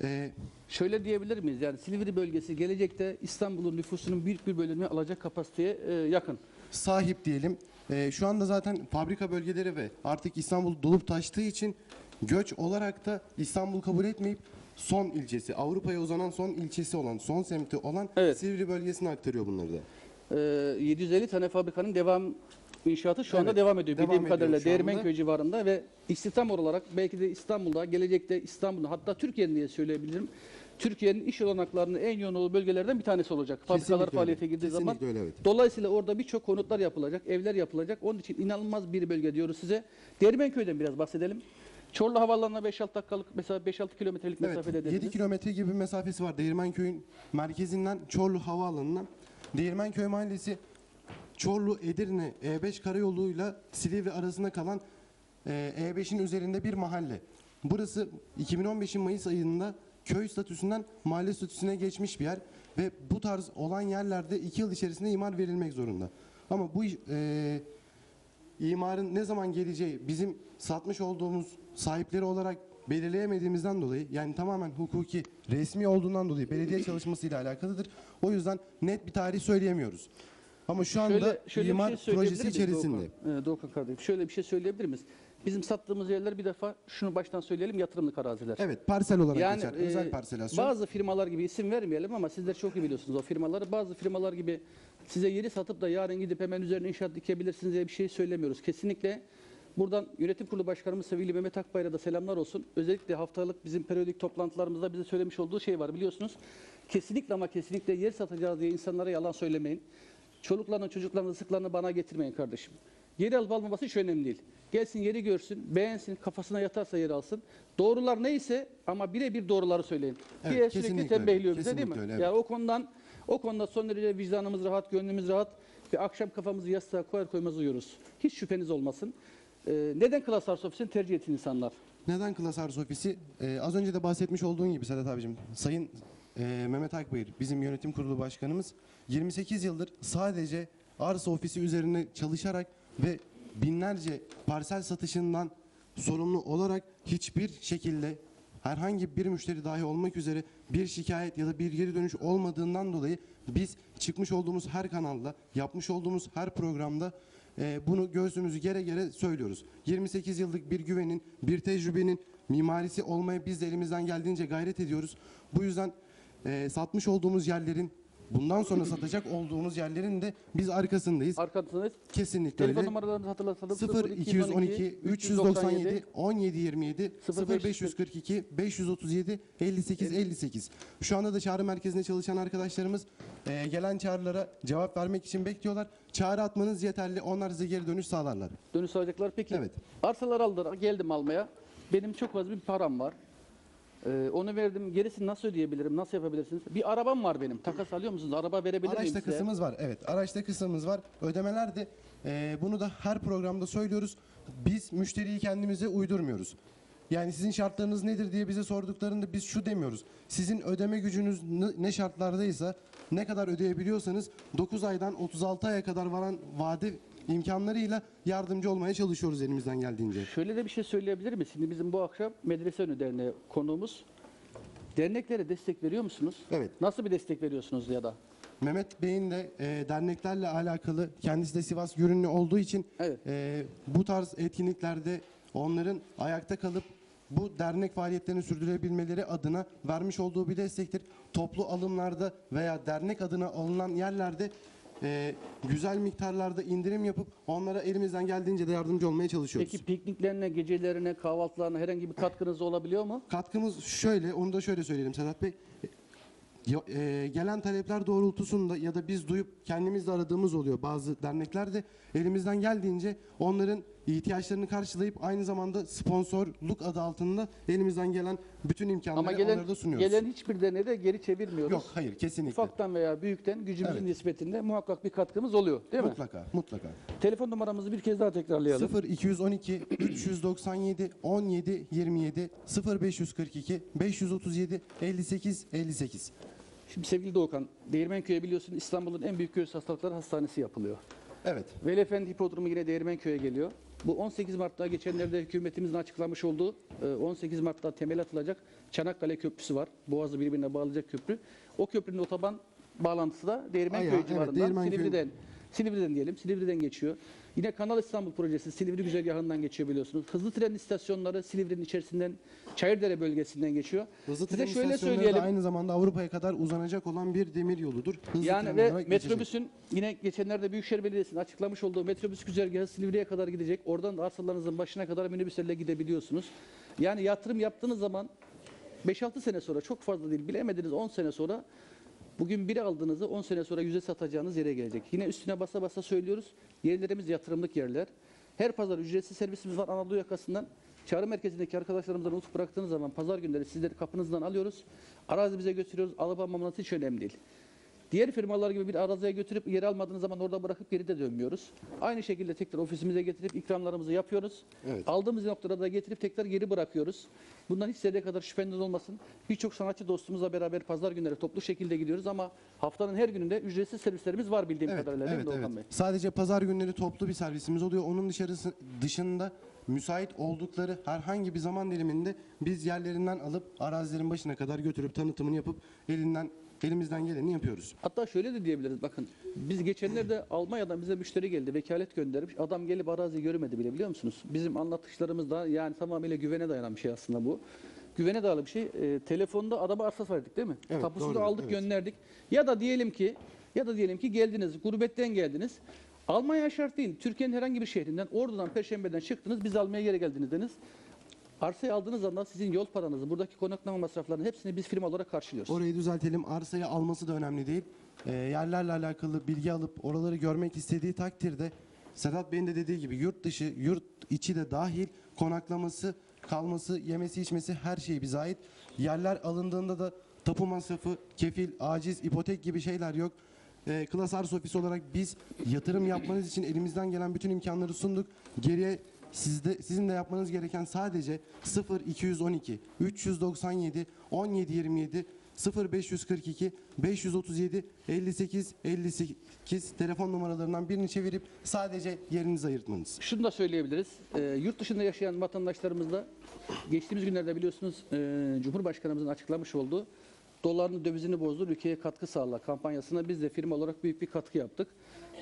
E, Şöyle diyebilir miyiz? Yani Silivri bölgesi gelecekte İstanbul'un nüfusunun büyük bir bölümünü alacak kapasiteye e, yakın. sahip diyelim. E, şu anda zaten fabrika bölgeleri ve artık İstanbul dolup taştığı için göç olarak da İstanbul kabul etmeyip son ilçesi, Avrupa'ya uzanan son ilçesi olan, son semti olan Evet. Silivri bölgesine aktarıyor bunları da. E, 750 tane fabrikanın devam inşaatı şu anda Evet, devam ediyor. devam Bildiğim ediyor kadarıyla şu anda. Değirmenköy civarında ve istihdam olarak belki de İstanbul'da, gelecekte İstanbul'da hatta Türkiye'nin diye söyleyebilirim. Türkiye'nin iş olanaklarının en yoğun olduğu bölgelerden bir tanesi olacak. Fabrikalar öyle. faaliyete girdiği Kesinlikle zaman. öyle, evet. Dolayısıyla orada birçok konutlar yapılacak, evler yapılacak. Onun için inanılmaz bir bölge diyoruz size. Değirmenköy'den biraz bahsedelim. Çorlu Havaalanı'na 5-6 dakikalık mesela 5-6 kilometrelik Evet, mesafede 7 dediniz. kilometre gibi bir mesafesi var Değirmenköy'ün merkezinden Çorlu Havaalanı'na. Değirmenköy Mahallesi Çorlu Edirne E5 karayoluyla Silivri arasında kalan e, E5'in üzerinde bir mahalle. Burası 2015'in Mayıs ayında köy statüsünden mahalle statüsüne geçmiş bir yer ve bu tarz olan yerlerde 2 yıl içerisinde imar verilmek zorunda. Ama bu e, imarın ne zaman geleceği bizim satmış olduğumuz sahipleri olarak belirleyemediğimizden dolayı yani tamamen hukuki resmi olduğundan dolayı belediye çalışmasıyla alakalıdır. O yüzden net bir tarih söyleyemiyoruz. Ama şu anda Şöyle, şöyle imar bir şey söyleyebilir projesi miyiz içerisinde. Doğukan? Ee, Doğukan kardeşim şöyle bir şey söyleyebilir miyiz? Bizim sattığımız yerler bir defa şunu baştan söyleyelim yatırımlık araziler. Evet parsel olarak Yani geçer. e, Özel parselasyon. bazı firmalar gibi isim vermeyelim ama sizler çok iyi biliyorsunuz o firmaları. Bazı firmalar gibi size yeri satıp da yarın gidip hemen üzerine inşaat dikebilirsiniz diye bir şey söylemiyoruz. Kesinlikle buradan yönetim kurulu başkanımız sevgili Mehmet Akbayrak'a da selamlar olsun. Özellikle haftalık bizim periyodik toplantılarımızda bize söylemiş olduğu şey var biliyorsunuz. Kesinlikle ama kesinlikle yer satacağız diye insanlara yalan söylemeyin. Çoluklarını, çocuklarını, sıklarını bana getirmeyin kardeşim. Yeri alıp almaması hiç önemli değil. Gelsin yeri görsün, beğensin, kafasına yatarsa yer alsın. Doğrular neyse ama birebir doğruları söyleyin. Evet, Diye sürekli tembihliyor bize değil mi? öyle, evet. Yani o konudan o konuda son derece vicdanımız rahat, gönlümüz rahat ve akşam kafamızı yastığa koyar koymaz uyuyoruz. Hiç şüpheniz olmasın. Ee, neden Klas Arts Ofisi'ni tercih etsin insanlar? Neden Klas Arz Ofisi? Ee, az önce de bahsetmiş olduğun gibi Sedat abicim, Sayın e, Mehmet Akbayır, bizim yönetim kurulu başkanımız 28 yıldır sadece arsa ofisi üzerine çalışarak ve binlerce parsel satışından sorumlu olarak hiçbir şekilde herhangi bir müşteri dahi olmak üzere bir şikayet ya da bir geri dönüş olmadığından dolayı biz çıkmış olduğumuz her kanalda, yapmış olduğumuz her programda e, bunu göğsümüzü gere gere söylüyoruz. 28 yıllık bir güvenin, bir tecrübenin mimarisi olmaya biz de elimizden geldiğince gayret ediyoruz. Bu yüzden e, satmış olduğumuz yerlerin, bundan sonra satacak olduğumuz yerlerin de biz arkasındayız. Arkasındayız. Kesinlikle Telefon öyle. numaralarını hatırlatalım. 0 212 397 17 27 0 542 537 58 58. Şu anda da çağrı merkezinde çalışan arkadaşlarımız e, gelen çağrılara cevap vermek için bekliyorlar. Çağrı atmanız yeterli. Onlar size geri dönüş sağlarlar. Dönüş alacaklar. Peki Evet. arsalar aldılar. Geldim almaya. Benim çok fazla bir param var. Ee, onu verdim. Gerisini nasıl ödeyebilirim? Nasıl yapabilirsiniz? Bir arabam var benim. Takas alıyor musunuz? Araba verebilir miyim Araçta size? kısmımız var. Evet, araçta kısmımız var. Ödemeler de e, bunu da her programda söylüyoruz. Biz müşteriyi kendimize uydurmuyoruz. Yani sizin şartlarınız nedir diye bize sorduklarında biz şu demiyoruz. Sizin ödeme gücünüz ne şartlardaysa, ne kadar ödeyebiliyorsanız 9 aydan 36 aya kadar varan vade imkanlarıyla yardımcı olmaya çalışıyoruz elimizden geldiğince. Şöyle de bir şey söyleyebilir miyiz? Şimdi bizim bu akşam Medrese Önü Derneği konuğumuz. Derneklere destek veriyor musunuz? Evet. Nasıl bir destek veriyorsunuz ya da? Mehmet Bey'in de e, derneklerle alakalı kendisi de Sivas Gürünlü olduğu için Evet. e, bu tarz etkinliklerde onların ayakta kalıp bu dernek faaliyetlerini sürdürebilmeleri adına vermiş olduğu bir destektir. Toplu alımlarda veya dernek adına alınan yerlerde e, güzel miktarlarda indirim yapıp onlara elimizden geldiğince de yardımcı olmaya çalışıyoruz. Peki pikniklerine, gecelerine, kahvaltılarına herhangi bir katkınız olabiliyor mu? Katkımız şöyle, onu da şöyle söyleyelim Sedat Bey. Ya- e, gelen talepler doğrultusunda ya da biz duyup kendimiz de aradığımız oluyor. Bazı derneklerde elimizden geldiğince onların ihtiyaçlarını karşılayıp aynı zamanda sponsorluk adı altında elimizden gelen bütün imkanları Ama gelen, onlara da sunuyoruz. gelen hiçbir derneği de geri çevirmiyoruz. Yok hayır kesinlikle. Ufaktan veya büyükten gücümüzün Evet. nispetinde muhakkak bir katkımız oluyor değil mi? mutlaka mutlaka. Telefon numaramızı bir kez daha tekrarlayalım. 0 212 397 17 27 0 542 537 58 58. Şimdi sevgili Doğukan, Değirmenköy'e biliyorsun İstanbul'un en büyük göğüs hastalıkları hastanesi yapılıyor. Evet. Veli Efendi Hipodromu yine Değirmenköy'e geliyor. Bu 18 Mart'ta geçenlerde hükümetimizin açıklamış olduğu e, 18 Mart'ta temel atılacak Çanakkale Köprüsü var. Boğazı birbirine bağlayacak köprü. O köprünün otoban bağlantısı da Değirmenköy Ayağı, evet, civarından Değirmenköy- Silivri'den Silivri'den diyelim. Silivri'den geçiyor. Yine Kanal İstanbul projesi Silivri güzergahından geçiyor biliyorsunuz. Hızlı tren istasyonları Silivri'nin içerisinden Çayırdere bölgesinden geçiyor. Hızlı Size tren şöyle istasyonları da söyleyelim. aynı zamanda Avrupa'ya kadar uzanacak olan bir demir yoludur. Hızlı Yani ve olarak geçecek. metrobüsün yine geçenlerde Büyükşehir Belediyesi'nin açıklamış olduğu metrobüs güzergahı Silivri'ye kadar gidecek. Oradan da arsalarınızın başına kadar minibüslerle gidebiliyorsunuz. Yani yatırım yaptığınız zaman 5-6 sene sonra çok fazla değil bilemediniz 10 sene sonra bugün biri aldığınızı 10 sene sonra yüze satacağınız yere gelecek. Yine üstüne basa basa söylüyoruz. Yerlerimiz yatırımlık yerler. Her pazar ücretsiz servisimiz var Anadolu yakasından. Çağrı merkezindeki arkadaşlarımızdan unutup bıraktığınız zaman pazar günleri sizleri kapınızdan alıyoruz. Arazimize götürüyoruz. Alıp almamanız hiç önemli değil. Diğer firmalar gibi bir araziye götürüp yer almadığınız zaman orada bırakıp geri de dönmüyoruz. Aynı şekilde tekrar ofisimize getirip ikramlarımızı yapıyoruz. Evet. Aldığımız noktada da getirip tekrar geri bırakıyoruz. Bundan hiç zerre kadar şüpheniz olmasın. Birçok sanatçı dostumuzla beraber pazar günleri toplu şekilde gidiyoruz ama haftanın her gününde ücretsiz servislerimiz var bildiğim Evet, kadarıyla evet, evet. Bey? Sadece pazar günleri toplu bir servisimiz oluyor. Onun dışarısı dışında müsait oldukları herhangi bir zaman diliminde biz yerlerinden alıp arazilerin başına kadar götürüp tanıtımını yapıp elinden elimizden geleni yapıyoruz. Hatta şöyle de diyebiliriz bakın. Biz geçenlerde Almanya'dan bize müşteri geldi. Vekalet göndermiş. Adam gelip araziyi görmedi bile biliyor musunuz? Bizim anlatışlarımızda yani tamamıyla güvene dayanan bir şey aslında bu. Güvene dayalı bir şey. E, telefonda araba arsası verdik değil mi? Evet, Tapusunu doğru, aldık evet. gönderdik. Ya da diyelim ki ya da diyelim ki geldiniz gurbetten geldiniz. Almanya şart değil. Türkiye'nin herhangi bir şehrinden Ordu'dan Perşembe'den çıktınız. Biz almaya geri geldiniz deniz. Arsayı aldığınız anda sizin yol paranızı, buradaki konaklama masraflarının hepsini biz firma olarak karşılıyoruz. Orayı düzeltelim. Arsayı alması da önemli değil. Ee, yerlerle alakalı bilgi alıp oraları görmek istediği takdirde Sedat Bey'in de dediği gibi yurt dışı, yurt içi de dahil konaklaması, kalması, yemesi, içmesi her şey bize ait. Yerler alındığında da tapu masrafı, kefil, aciz, ipotek gibi şeyler yok. Ee, Klas Arsa Ofisi olarak biz yatırım yapmanız için elimizden gelen bütün imkanları sunduk. Geriye sizde sizin de yapmanız gereken sadece 0 212 397 17 27 0542 537 58 58 telefon numaralarından birini çevirip sadece yerinizi ayırtmanız. Şunu da söyleyebiliriz. Ee, yurt dışında yaşayan vatandaşlarımızda geçtiğimiz günlerde biliyorsunuz e, Cumhurbaşkanımızın açıklamış olduğu doların dövizini bozdur ülkeye katkı sağla kampanyasına biz de firma olarak büyük bir katkı yaptık.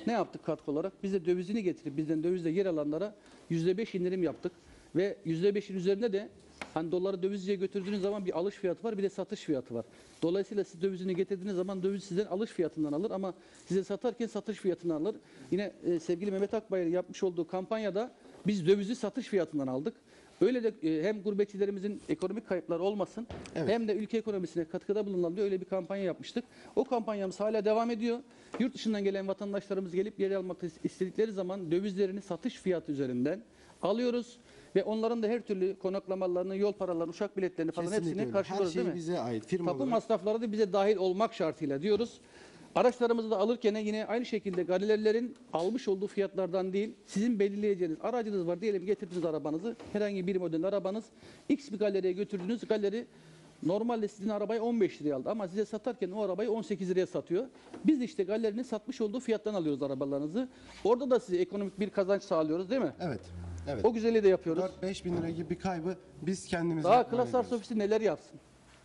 Ne yaptık katkı olarak? Biz de dövizini getirip bizden dövizle yer alanlara %5 indirim yaptık. Ve %5'in üzerinde de hani doları dövizciye götürdüğünüz zaman bir alış fiyatı var bir de satış fiyatı var. Dolayısıyla siz dövizini getirdiğiniz zaman döviz sizden alış fiyatından alır ama size satarken satış fiyatından alır. Yine e, sevgili Mehmet Akbay'ın yapmış olduğu kampanyada biz dövizi satış fiyatından aldık. Öyle de e, hem gurbetçilerimizin ekonomik kayıpları olmasın Evet. hem de ülke ekonomisine katkıda bulunan diye öyle bir kampanya yapmıştık. O kampanyamız hala devam ediyor. Yurt dışından gelen vatandaşlarımız gelip yer almak istedikleri zaman dövizlerini satış fiyatı üzerinden alıyoruz ve onların da her türlü konaklamalarını, yol paralarını, uçak biletlerini falan Kesinlikle hepsini öyle. karşılıyoruz Her şey değil mi? bize ait. Firma Tapu olarak. masrafları da bize dahil olmak şartıyla diyoruz. Araçlarımızı da alırken yine aynı şekilde galerilerin almış olduğu fiyatlardan değil, sizin belirleyeceğiniz aracınız var diyelim getirdiniz arabanızı, herhangi bir model arabanız, X bir galeriye götürdünüz, galeri normalde sizin arabayı 15 liraya aldı ama size satarken o arabayı 18 liraya satıyor. Biz işte galerinin satmış olduğu fiyattan alıyoruz arabalarınızı. Orada da size ekonomik bir kazanç sağlıyoruz değil mi? Evet. Evet. O güzelliği de yapıyoruz. 4-5 bin lira gibi bir kaybı biz kendimiz Daha klas arsa ofisi neler yapsın?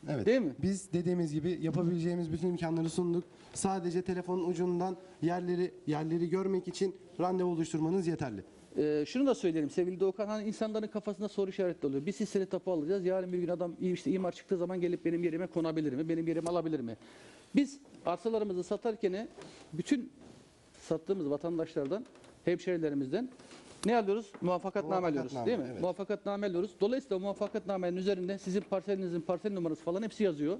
Evet. Değil mi? Biz dediğimiz gibi yapabileceğimiz bütün imkanları sunduk. Sadece telefonun ucundan yerleri yerleri görmek için randevu oluşturmanız yeterli. Ee, şunu da söyleyelim sevgili Doğukan, hani insanların kafasında soru işaretli oluyor. Biz hisseli tapu alacağız, yarın bir gün adam işte imar çıktığı zaman gelip benim yerime konabilir mi, benim yerimi alabilir mi? Biz arsalarımızı satarken bütün sattığımız vatandaşlardan, hemşerilerimizden ne alıyoruz? Muvaffakatname alıyoruz değil mi? Evet. Muvaffakatname alıyoruz. Dolayısıyla muvaffakatnamenin üzerinde sizin parselinizin parsel numarası falan hepsi yazıyor.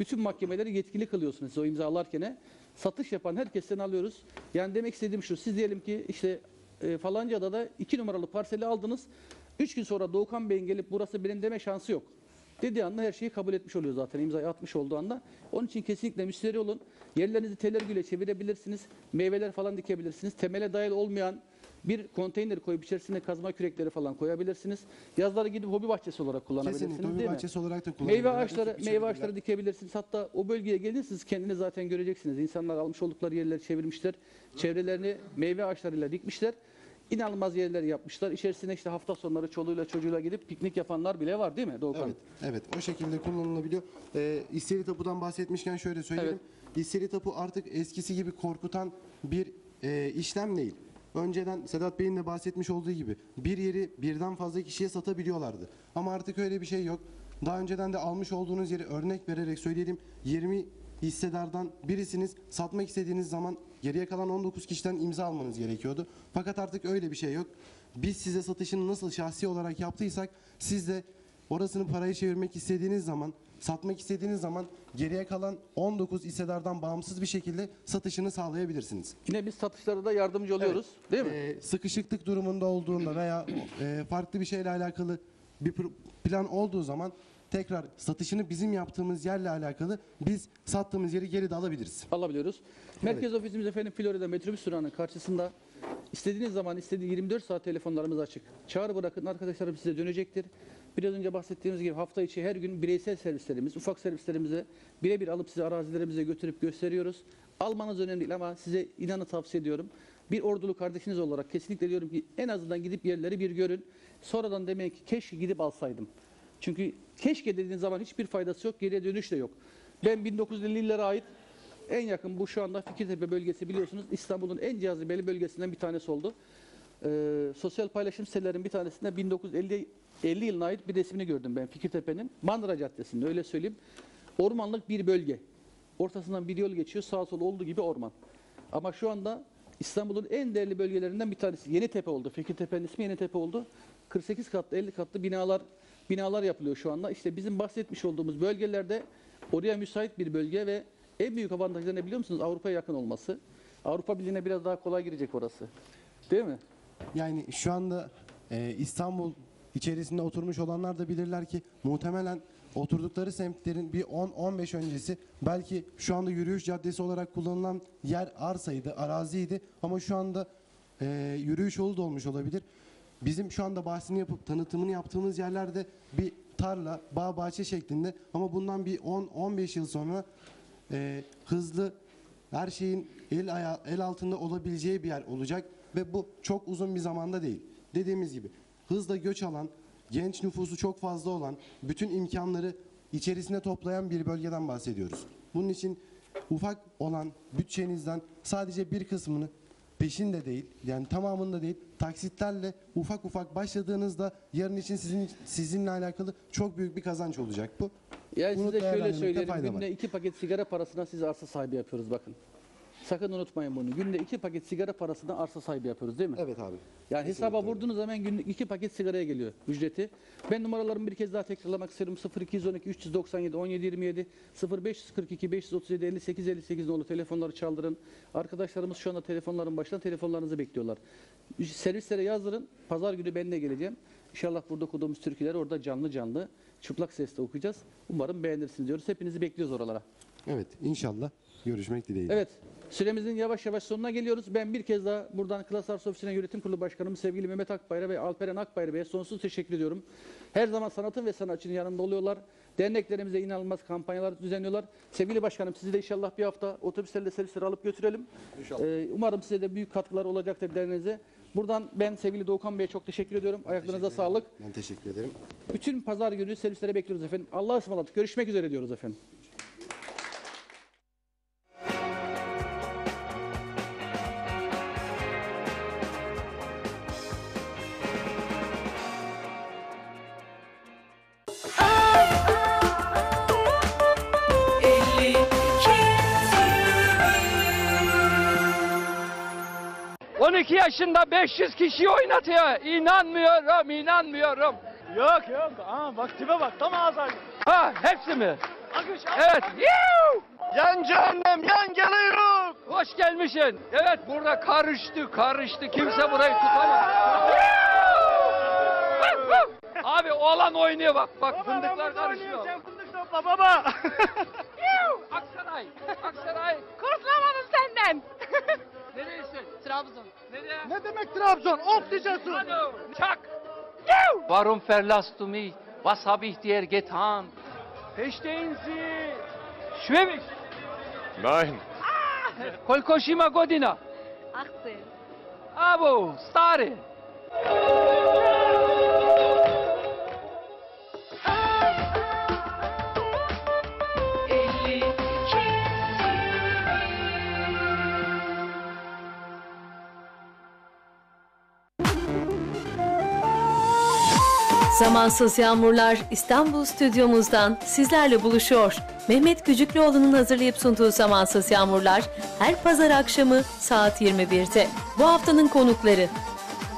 Bütün mahkemeleri yetkili kılıyorsunuz siz o imzalarken. Satış yapan herkesten alıyoruz. Yani demek istediğim şu, siz diyelim ki işte e, falancada da iki numaralı parseli aldınız. Üç gün sonra Doğukan Bey'in gelip burası benim deme şansı yok. Dediği anda her şeyi kabul etmiş oluyor zaten imzayı atmış olduğu anda. Onun için kesinlikle müşteri olun. Yerlerinizi telergüyle çevirebilirsiniz. Meyveler falan dikebilirsiniz. Temele dahil olmayan bir konteyner koyup içerisine kazma kürekleri falan koyabilirsiniz. Yazları gidip hobi bahçesi olarak kullanabilirsiniz Kesinlikle hobi değil mi? bahçesi olarak da Meyve kullanılabilir. ağaçları, meyve ağaçları dikebilirsiniz. Hatta o bölgeye gelirsiniz kendiniz zaten göreceksiniz. İnsanlar almış oldukları yerleri çevirmişler. Çevrelerini meyve ağaçlarıyla dikmişler. İnanılmaz yerler yapmışlar. İçerisine işte hafta sonları çoluğuyla çocuğuyla gidip piknik yapanlar bile var değil mi Doğukan? Evet, evet o şekilde kullanılabiliyor. Ee, İsteri Tapu'dan bahsetmişken şöyle söyleyelim. İsteri Tapu artık eskisi gibi korkutan bir e, işlem değil. Önceden Sedat Bey'in de bahsetmiş olduğu gibi bir yeri birden fazla kişiye satabiliyorlardı. Ama artık öyle bir şey yok. Daha önceden de almış olduğunuz yeri örnek vererek söyleyelim. 20 hissedardan birisiniz satmak istediğiniz zaman geriye kalan 19 kişiden imza almanız gerekiyordu. Fakat artık öyle bir şey yok. Biz size satışını nasıl şahsi olarak yaptıysak siz de orasını parayı çevirmek istediğiniz zaman satmak istediğiniz zaman geriye kalan 19 hissedardan bağımsız bir şekilde satışını sağlayabilirsiniz. Yine biz satışlara da yardımcı oluyoruz. Değil mi? Ee, sıkışıklık durumunda olduğunda veya e, farklı bir şeyle alakalı bir plan olduğu zaman tekrar satışını bizim yaptığımız yerle alakalı biz sattığımız yeri geri de alabiliriz. alabiliyoruz. Merkez ofisimiz efendim Florida metrobüs durağının karşısında. İstediğiniz zaman istediği 24 saat telefonlarımız açık. Çağrı bırakın arkadaşlarım size dönecektir. Biraz önce bahsettiğimiz gibi hafta içi her gün bireysel servislerimiz, ufak servislerimize birebir alıp size arazilerimize götürüp gösteriyoruz. Almanız önemli değil ama size inanı tavsiye ediyorum. Bir ordulu kardeşiniz olarak kesinlikle diyorum ki en azından gidip yerleri bir görün. Sonradan demeyin ki keşke gidip alsaydım. Çünkü keşke dediğiniz zaman hiçbir faydası yok, geriye dönüş de yok. Ben 1950'li yıllara ait en yakın bu şu anda Fikirtepe bölgesi biliyorsunuz İstanbul'un en cazibeli bölgesinden bir tanesi oldu. Ee, sosyal paylaşım sitelerinin bir tanesinde 1950 50 yılına ait bir resmini gördüm ben Fikirtepe'nin. Mandıra Caddesi'nde öyle söyleyeyim. Ormanlık bir bölge. Ortasından bir yol geçiyor sağ sol olduğu gibi orman. Ama şu anda İstanbul'un en değerli bölgelerinden bir tanesi. Yenitepe oldu. Fikirtepe'nin ismi Yenitepe oldu. 48 katlı 50 katlı binalar binalar yapılıyor şu anda. İşte bizim bahsetmiş olduğumuz bölgelerde oraya müsait bir bölge ve en büyük avantajları ne biliyor musunuz? Avrupa'ya yakın olması. Avrupa Birliği'ne biraz daha kolay girecek orası. Değil mi? Yani şu anda e, İstanbul içerisinde oturmuş olanlar da bilirler ki muhtemelen oturdukları semtlerin bir 10-15 öncesi belki şu anda yürüyüş caddesi olarak kullanılan yer arsaydı, araziydi ama şu anda e, yürüyüş yolu da olmuş olabilir. Bizim şu anda bahsini yapıp tanıtımını yaptığımız yerlerde bir tarla, bağ bahçe şeklinde ama bundan bir 10-15 yıl sonra e, hızlı her şeyin el aya el altında olabileceği bir yer olacak ve bu çok uzun bir zamanda değil. Dediğimiz gibi hızla göç alan, genç nüfusu çok fazla olan, bütün imkanları içerisine toplayan bir bölgeden bahsediyoruz. Bunun için ufak olan bütçenizden sadece bir kısmını peşin de değil yani tamamında değil taksitlerle ufak ufak başladığınızda yarın için sizin sizinle alakalı çok büyük bir kazanç olacak bu. Yani Bunu size şöyle söyleyelim. fayda var. Günde iki paket sigara parasına siz arsa sahibi yapıyoruz bakın. Sakın unutmayın bunu. Günde iki paket sigara parasına arsa sahibi yapıyoruz değil mi? Evet abi. Yani hesaba vurduğunuz zaman günlük iki paket sigaraya geliyor ücreti. Ben numaralarımı bir kez daha tekrarlamak istiyorum. 0212 397 17 27 0542 537 58 58 nolu telefonları çaldırın. Arkadaşlarımız şu anda telefonların başında telefonlarınızı bekliyorlar. Servislere yazdırın. Pazar günü ben de geleceğim. İnşallah burada okuduğumuz türküleri orada canlı canlı çıplak sesle okuyacağız. Umarım beğenirsiniz diyoruz. Hepinizi bekliyoruz oralara. Evet inşallah görüşmek dileğiyle. Evet. Süremizin yavaş yavaş sonuna geliyoruz. Ben bir kez daha buradan Klas Ofisi'ne yönetim kurulu başkanım sevgili Mehmet Akbayra ve Alperen Akbayra Bey'e sonsuz teşekkür ediyorum. Her zaman sanatın ve sanatçının yanında oluyorlar. Derneklerimize inanılmaz kampanyalar düzenliyorlar. Sevgili başkanım sizi de inşallah bir hafta otobüslerle servisleri alıp götürelim. Ee, umarım size de büyük katkılar olacaktır derneğinize. Buradan ben sevgili Doğukan Bey'e çok teşekkür ediyorum. Ayaklarınıza sağlık. Ben teşekkür ederim. Bütün pazar günü servislere bekliyoruz efendim. Allah'a ısmarladık. Görüşmek üzere diyoruz efendim. 12 yaşında 500 kişi oynatıyor. İnanmıyorum, inanmıyorum. Yok yok. Aa bak tipe bak tam ağzı Ha, hepsi mi? Akış Evet. Yuh! Yan cehennem yan geliyor. Hoş gelmişsin. Evet, burada karıştı, karıştı. Kimse burayı tutamaz. Abi oğlan oynuyor bak. Bak fındıklar karışıyor. Sen fındık topla baba. Aksaray, Aksaray. Kurtulamadım senden. Nerelisin? Trabzon. Nereye? ne demek Trabzon? Of diyeceksin. Çak. Warum verlässt du mich? Was hab ich dir getan? Verstehen Sie? Schwäbisch. Nein. Kolkoşima Godina. 18. Abo, stare. Zamansız Yağmurlar İstanbul stüdyomuzdan sizlerle buluşuyor. Mehmet Gücüklüoğlu'nun hazırlayıp sunduğu Zamansız Yağmurlar her pazar akşamı saat 21'de. Bu haftanın konukları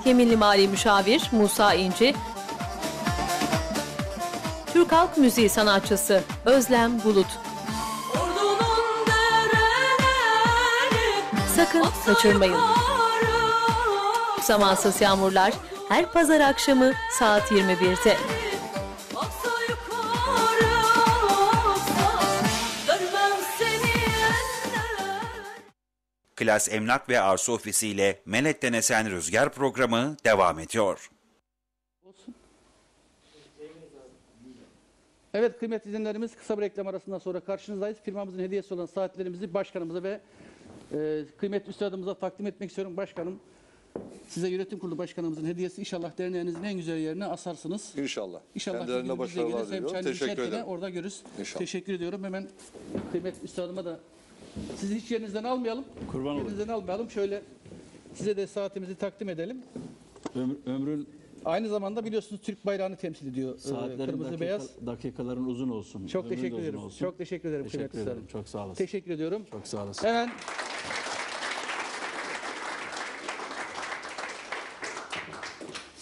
Yeminli Mali Müşavir Musa İnci, Türk halk müziği sanatçısı Özlem Bulut. Sakın kaçırmayın. Zamansız Yağmurlar her pazar akşamı saat 21'te. Klas Emlak ve Arsa Ofisi ile Melek'ten Esen Rüzgar programı devam ediyor. Evet kıymetli izleyenlerimiz kısa bir reklam arasından sonra karşınızdayız. Firmamızın hediyesi olan saatlerimizi başkanımıza ve e, kıymetli üstadımıza takdim etmek istiyorum. Başkanım size yönetim kurulu başkanımızın hediyesi inşallah derneğinizin en güzel yerine asarsınız. İnşallah. İnşallah Kendilerine başarılar diliyorum. Teşekkür ederim. Orada görürüz. İnşallah. Teşekkür ediyorum. Hemen kıymetli üstadıma da sizi hiç yerinizden almayalım. Kurban olayım. Yerinizden almayalım. Şöyle size de saatimizi takdim edelim. Ömür- ömrün Aynı zamanda biliyorsunuz Türk bayrağını temsil ediyor. e, saatlerin Kırmızı dakika- beyaz. dakikaların uzun olsun. Çok Ömrün teşekkür ederim. olsun. Çok teşekkür ederim Teşekkür ederim. Çok sağ olasın. Teşekkür ediyorum. Çok sağ olasın. Hemen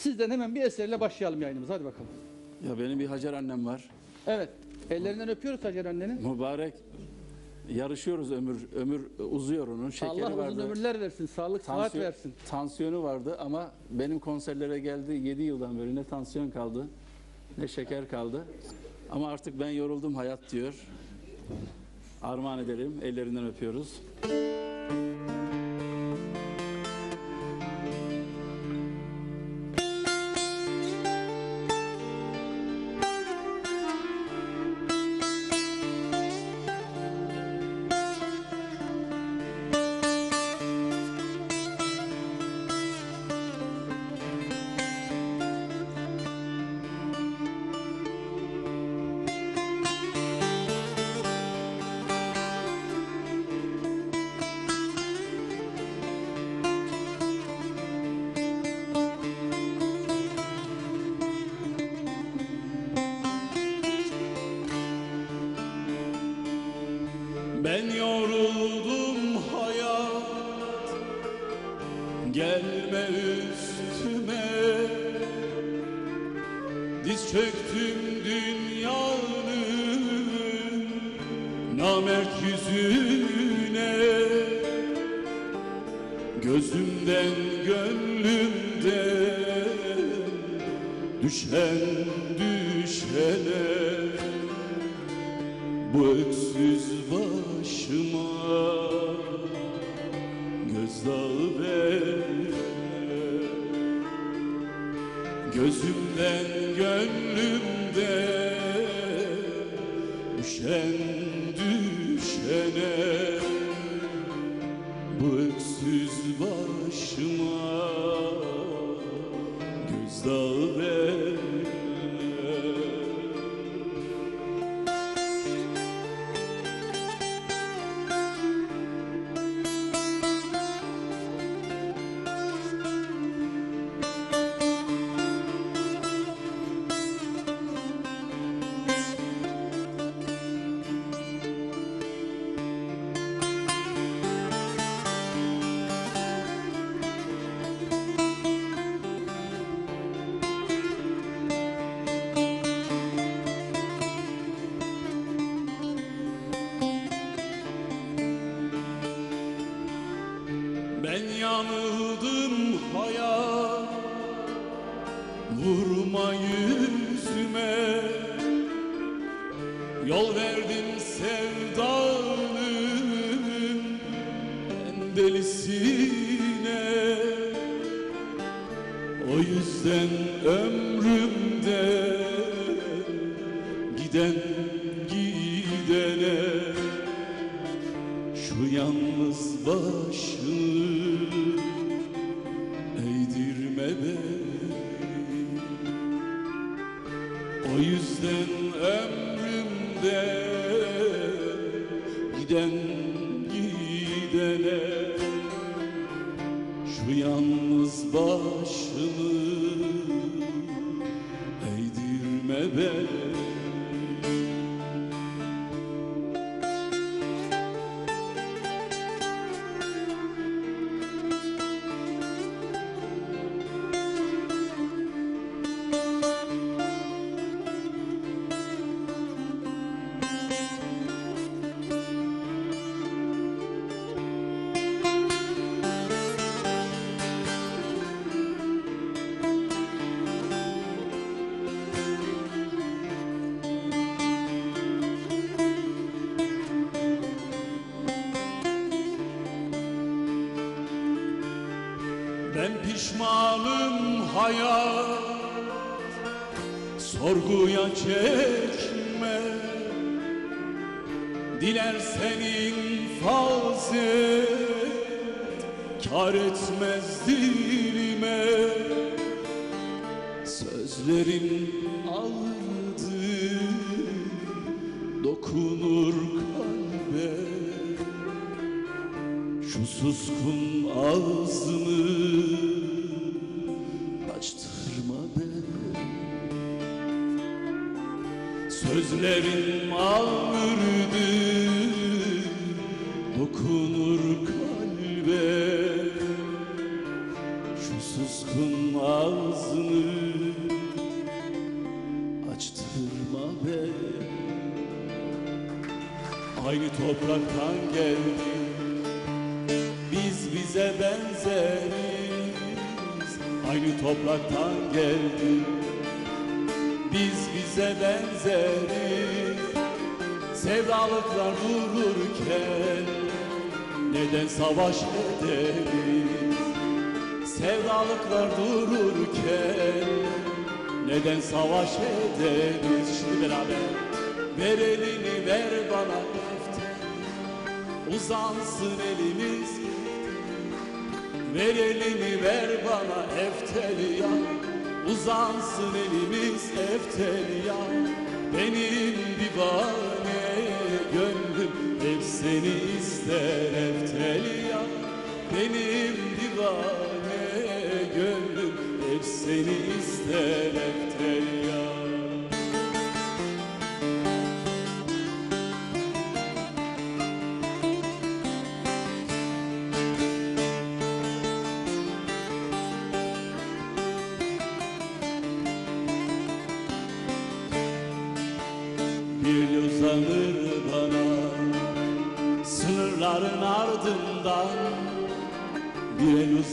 Sizden hemen bir eserle başlayalım yayınımıza. Hadi bakalım. Ya benim bir Hacer annem var. Evet. Ellerinden öpüyoruz Hacer annenin. Mübarek. Yarışıyoruz ömür ömür uzuyor onun. Şekeri Allah vardı. uzun ömürler versin. Sağlık, Tansiyon- versin. Tansiyonu vardı ama benim konserlere geldi 7 yıldan beri ne tansiyon kaldı ne şeker kaldı. Ama artık ben yoruldum hayat diyor. Armağan edelim. Ellerinden öpüyoruz. Ver bana efteli ya Uzansın elimiz efteli ya Benim divane gönlüm hep seni ister efteli ya Benim divane gönlüm hep seni ister efteli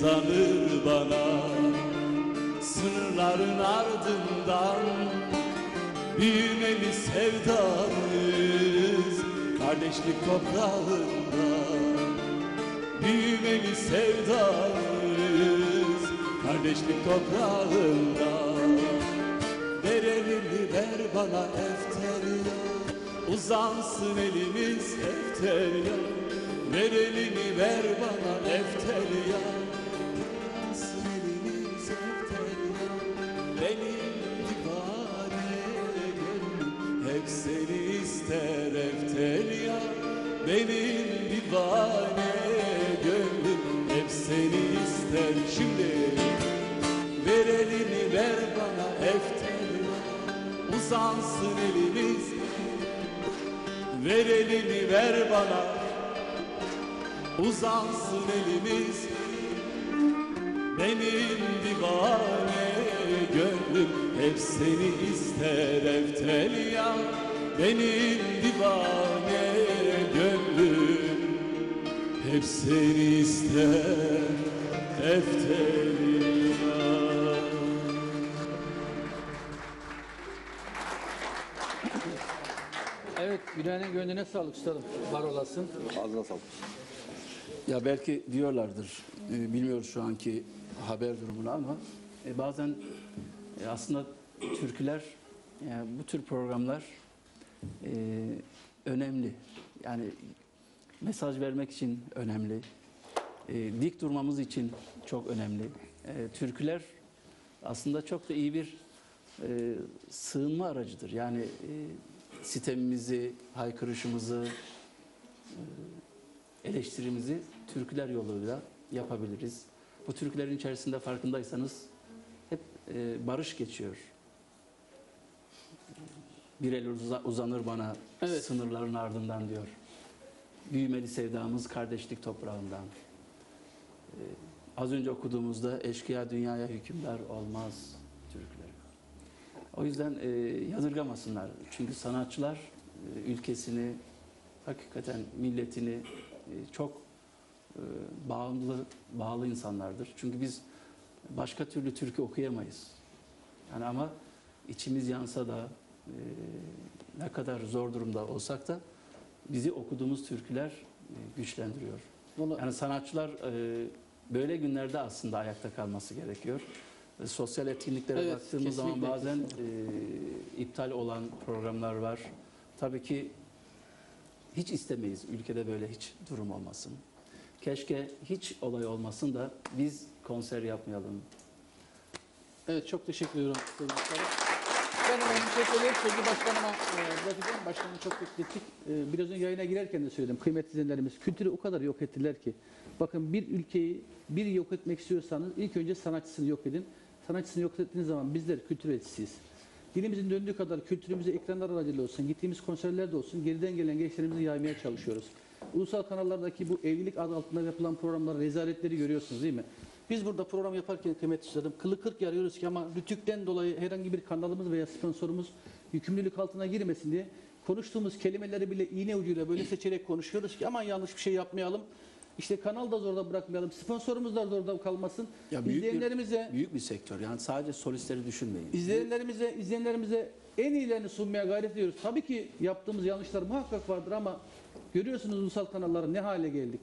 Uzanır bana Sınırların ardından Büyümeli sevdamız Kardeşlik toprağında Büyümeli sevdamız Kardeşlik toprağında Ver elini ver bana efterya Uzansın elimiz efterya Ver elini ver bana efterya Uzansın elimiz. Ver elini ver bana. Uzansın elimiz. Benim divane gönlüm Hep seni ister eftelya. Benim divane gönlüm Hep seni ister eftelya Gülen'in gönlüne sağlık üstadım. Var olasın. Ağzına sağlık. Ya belki diyorlardır, e, bilmiyoruz şu anki haber durumunu ama e, bazen e, aslında türküler, yani bu tür programlar e, önemli. Yani mesaj vermek için önemli. E, dik durmamız için çok önemli. E, türküler aslında çok da iyi bir e, sığınma aracıdır. Yani e, sitemimizi, haykırışımızı, eleştirimizi türküler yoluyla yapabiliriz. Bu türkülerin içerisinde farkındaysanız hep e, barış geçiyor. Bir el uza- uzanır bana Evet. sınırların ardından diyor. Büyümeli sevdamız kardeşlik toprağından. E, az önce okuduğumuzda eşkıya dünyaya hükümdar olmaz. O yüzden e, yadırgamasınlar. Çünkü sanatçılar e, ülkesini, hakikaten milletini e, çok e, bağımlı, bağlı insanlardır. Çünkü biz başka türlü türkü okuyamayız. Yani ama içimiz yansa da e, ne kadar zor durumda olsak da bizi okuduğumuz türküler e, güçlendiriyor. Vallahi- Yani sanatçılar e, böyle günlerde aslında ayakta kalması gerekiyor. E, Sosyal etkinliklere Evet, baktığımız zaman kesinlikle, bazen e, iptal olan programlar var. Tabii ki hiç istemeyiz ülkede böyle hiç durum olmasın. Keşke hiç olay olmasın da biz konser yapmayalım. Evet çok teşekkür ediyorum. Ben hemen bir şey söyleyeyim. Sözü başkanıma e, bırakacağım. Başkanımı çok beklettik. E, biraz önce yayına girerken de söyledim. Kıymetli izleyenlerimiz kültürü o kadar yok ettiler ki. Bakın bir ülkeyi bir yok etmek istiyorsanız ilk önce sanatçısını yok edin. Sanatçısını yok ettiğiniz zaman bizler kültür elçisiyiz. Dilimizin döndüğü kadar kültürümüzü ekranlar aracılığıyla olsun, gittiğimiz konserlerde olsun geriden gelen gençlerimizi yaymaya çalışıyoruz. Ulusal kanallardaki bu evlilik adı altında yapılan programlar rezaletleri görüyorsunuz değil mi? Biz burada program yaparken kıymetli üstadım kılı kırk yarıyoruz ki ama rütükten dolayı herhangi bir kanalımız veya sponsorumuz yükümlülük altına girmesin diye konuştuğumuz kelimeleri bile iğne ucuyla böyle seçerek konuşuyoruz ki aman yanlış bir şey yapmayalım. İşte kanal da zorda bırakmayalım, sponsorumuz da zorda kalmasın. Ya büyük İzleyenlerimize bir, büyük bir sektör. Yani sadece solistleri düşünmeyin. İzleyenlerimize, izleyenlerimize en iyilerini sunmaya gayret ediyoruz. Tabii ki yaptığımız yanlışlar muhakkak vardır ama görüyorsunuz ulusal kanalların ne hale geldik.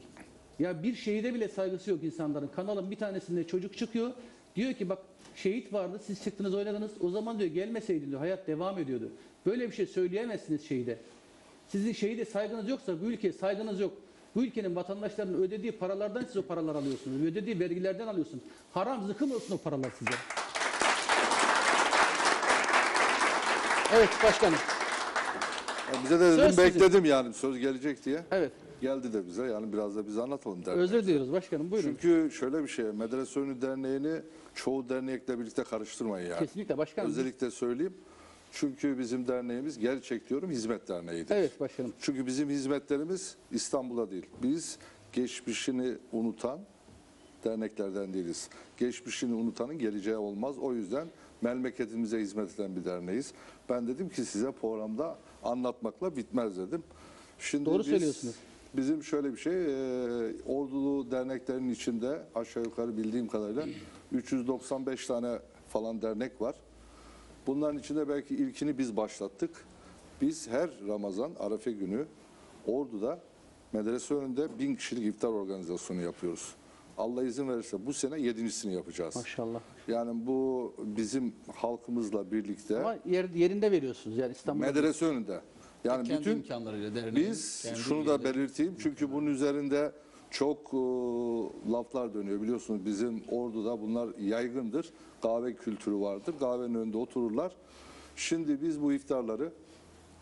Ya bir şehide bile saygısı yok insanların. Kanalın bir tanesinde çocuk çıkıyor. Diyor ki bak şehit vardı siz çıktınız oynadınız. O zaman diyor gelmeseydin diyor hayat devam ediyordu. Böyle bir şey söyleyemezsiniz şehide. Sizin şehide saygınız yoksa bu ülkeye saygınız yok. Bu ülkenin vatandaşlarının ödediği paralardan siz o paralar alıyorsunuz. Ödediği vergilerden alıyorsunuz. Haram zıkım olsun o paralar size. Evet başkanım. Ya bize de dedim Söz sizin. bekledim yani söz gelecek diye. Evet. Geldi de bize yani biraz da bize anlatalım derdi. Özür diliyoruz başkanım. Buyurun. Çünkü şöyle bir şey, Medrese Önü Derneği'ni çoğu dernekle birlikte karıştırmayın yani. Kesinlikle başkanım. Özellikle söyleyeyim. Çünkü bizim derneğimiz gerçek diyorum hizmet derneğidir. Evet başkanım. Çünkü bizim hizmetlerimiz İstanbul'a değil. Biz geçmişini unutan derneklerden değiliz. Geçmişini unutanın geleceği olmaz. O yüzden memleketimize hizmet eden bir derneğiz. Ben dedim ki size programda anlatmakla bitmez dedim. Şimdi Doğru biz- söylüyorsunuz. Bizim şöyle bir şey, e, ordulu derneklerin içinde aşağı yukarı bildiğim kadarıyla 395 tane falan dernek var. Bunların içinde belki ilkini biz başlattık. Biz her Ramazan, Arefe günü Ordu'da medrese önünde bin kişilik iftar organizasyonu yapıyoruz. Allah izin verirse bu sene yedincisini yapacağız. Maşallah. Yani bu bizim halkımızla birlikte Ama yer, yerinde veriyorsunuz yani İstanbul'da. medrese önünde. Yani Kendi bütün imkanlarıyla derneğin biz kendi şunu da belirteyim çünkü bunun üzerinde çok e, laflar dönüyor biliyorsunuz bizim orduda bunlar yaygındır. Kahve kültürü vardır. Kahvenin önünde otururlar. Şimdi biz bu iftarları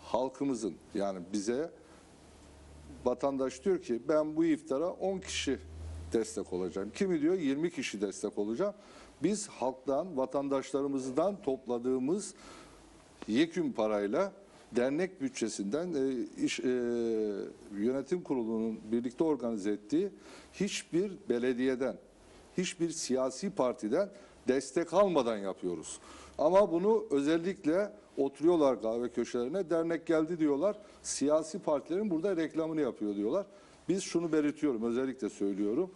halkımızın yani bize vatandaş diyor ki ben bu iftara 10 kişi destek olacağım. Kimi diyor 20 kişi destek olacağım. Biz halktan, vatandaşlarımızdan topladığımız yekün parayla dernek bütçesinden e, iş, e, yönetim kurulunun birlikte organize ettiği hiçbir belediyeden, hiçbir siyasi partiden destek almadan yapıyoruz. Ama bunu özellikle oturuyorlar kahve köşelerine, dernek geldi diyorlar, siyasi partilerin burada reklamını yapıyor diyorlar. Biz şunu belirtiyorum, özellikle söylüyorum.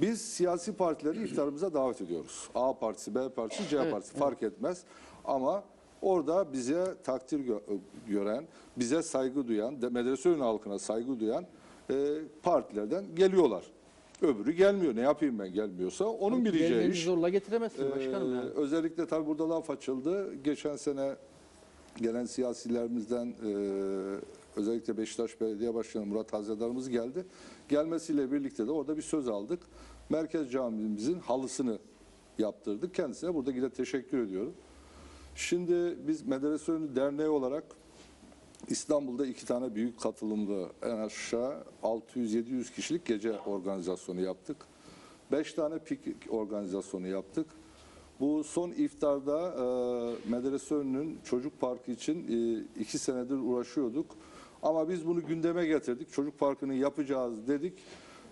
Biz siyasi partileri iftarımıza davet ediyoruz. A partisi, B partisi, C partisi fark etmez. Ama orada bize takdir gö- gören, bize saygı duyan, medrese halkına saygı duyan e, partilerden geliyorlar. Öbürü gelmiyor. Ne yapayım ben gelmiyorsa onun bileceği Gelmenizi iş. zorla getiremezsiniz başkanım Ee, yani. Özellikle tabii burada laf açıldı. Geçen sene gelen siyasilerimizden e, özellikle Beşiktaş Belediye Başkanı Murat Hazedarımız geldi. Gelmesiyle birlikte de orada bir söz aldık. Merkez Camimizin halısını yaptırdık. Kendisine burada yine teşekkür ediyorum. Şimdi biz Medrese Önü Derneği olarak İstanbul'da iki tane büyük katılımlı en aşağı 600-700 kişilik gece organizasyonu yaptık. Beş tane piknik organizasyonu yaptık. Bu son iftarda e, medrese önünün çocuk parkı için e, iki senedir uğraşıyorduk. Ama biz bunu gündeme getirdik. Çocuk parkını yapacağız dedik.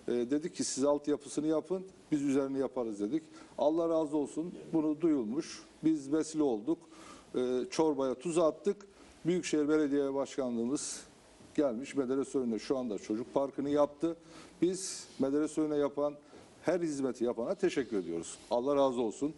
E, dedik ki siz altyapısını yapın, biz üzerini yaparız dedik. Allah razı olsun bunu duyulmuş. Biz vesile olduk. E, çorbaya tuz attık. Büyükşehir Belediye Başkanlığımız gelmiş medrese önüne şu anda çocuk parkını yaptı. Biz medrese önüne yapan her hizmeti yapana teşekkür ediyoruz. Allah razı olsun.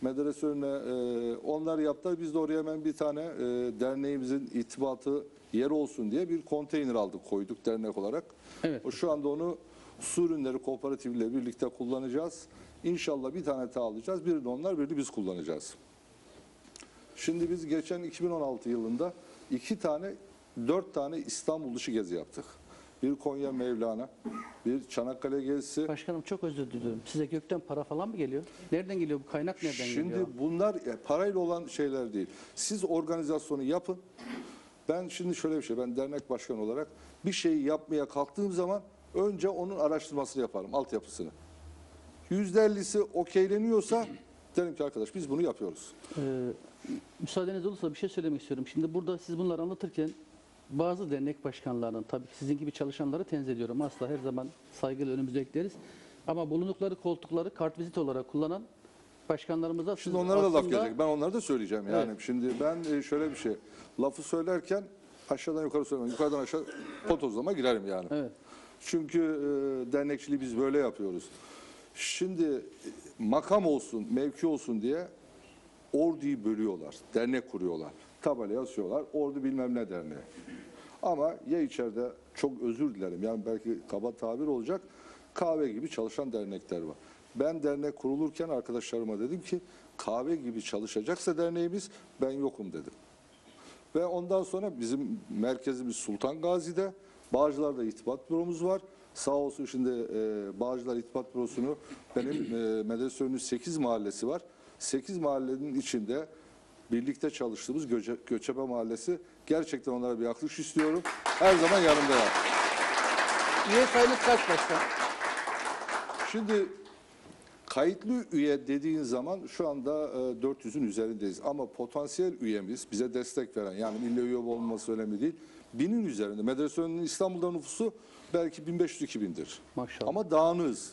Medrese önüne e, onlar yaptı. Biz de oraya hemen bir tane e, derneğimizin itibatı yer olsun diye bir konteyner aldık koyduk dernek olarak. Evet. O şu anda onu Su ürünleri kooperatifiyle birlikte kullanacağız. İnşallah bir tane daha alacağız. Birini onlar, birini biz kullanacağız. Şimdi biz geçen 2016 yılında iki tane, dört tane İstanbul dışı gezi yaptık. Bir Konya Mevlana, bir Çanakkale gezisi. Başkanım çok özür diliyorum. Size gökten para falan mı geliyor? Nereden geliyor bu kaynak nereden Şimdi geliyor? bunlar e, parayla olan şeyler değil. Siz organizasyonu yapın. Ben şimdi şöyle bir şey, ben dernek başkanı olarak bir şeyi yapmaya kalktığım zaman önce onun araştırmasını yaparım, altyapısını. Yüzde ellisi okeyleniyorsa derim ki arkadaş biz bunu yapıyoruz. Ee, müsaadeniz olursa bir şey söylemek istiyorum. Şimdi burada siz bunları anlatırken bazı dernek başkanlarının tabii ki sizin gibi çalışanları tenzih ediyorum. Asla her zaman saygıyla önümüze ekleriz. Ama bulundukları koltukları kartvizit olarak kullanan başkanlarımıza Şimdi onlara da laf aslında- gelecek. Ben onları da söyleyeceğim. Yani Evet. şimdi ben e, şöyle bir şey, lafı söylerken aşağıdan yukarı söylemem, yukarıdan aşağı potozlama girerim yani. Evet. Çünkü e, dernekçiliği biz böyle yapıyoruz. Şimdi e, makam olsun, mevki olsun diye orduyu bölüyorlar. Dernek kuruyorlar. Tabela asıyorlar. Ordu bilmem ne derneği. Ama ya içeride çok özür dilerim. Yani belki kaba tabir olacak. Kahve gibi çalışan dernekler var. Ben dernek kurulurken arkadaşlarıma dedim ki kahve gibi çalışacaksa derneğimiz ben yokum dedim. Ve ondan sonra bizim merkezimiz Sultan Gazi'de. Bağcılar'da irtibat büromuz var. Sağ olsun şimdi e, Bağcılar İrtibat Bürosu'nu benim e, medrese önünün 8 mahallesi var. 8 mahallenin içinde birlikte çalıştığımız Göce, Göçebe Mahallesi. Gerçekten onlara bir alkış istiyorum. Her zaman yanımdalar. Üye sayınız kaç başkan? Şimdi kayıtlı üye dediğin zaman şu anda e, 400'ün üzerindeyiz. Ama potansiyel üyemiz bize destek veren yani milli üye olması önemli değil. Binin üzerinde. Medrese önünün İstanbul'da nüfusu belki 1500-2000'dir. Maşallah. Ama dağınız.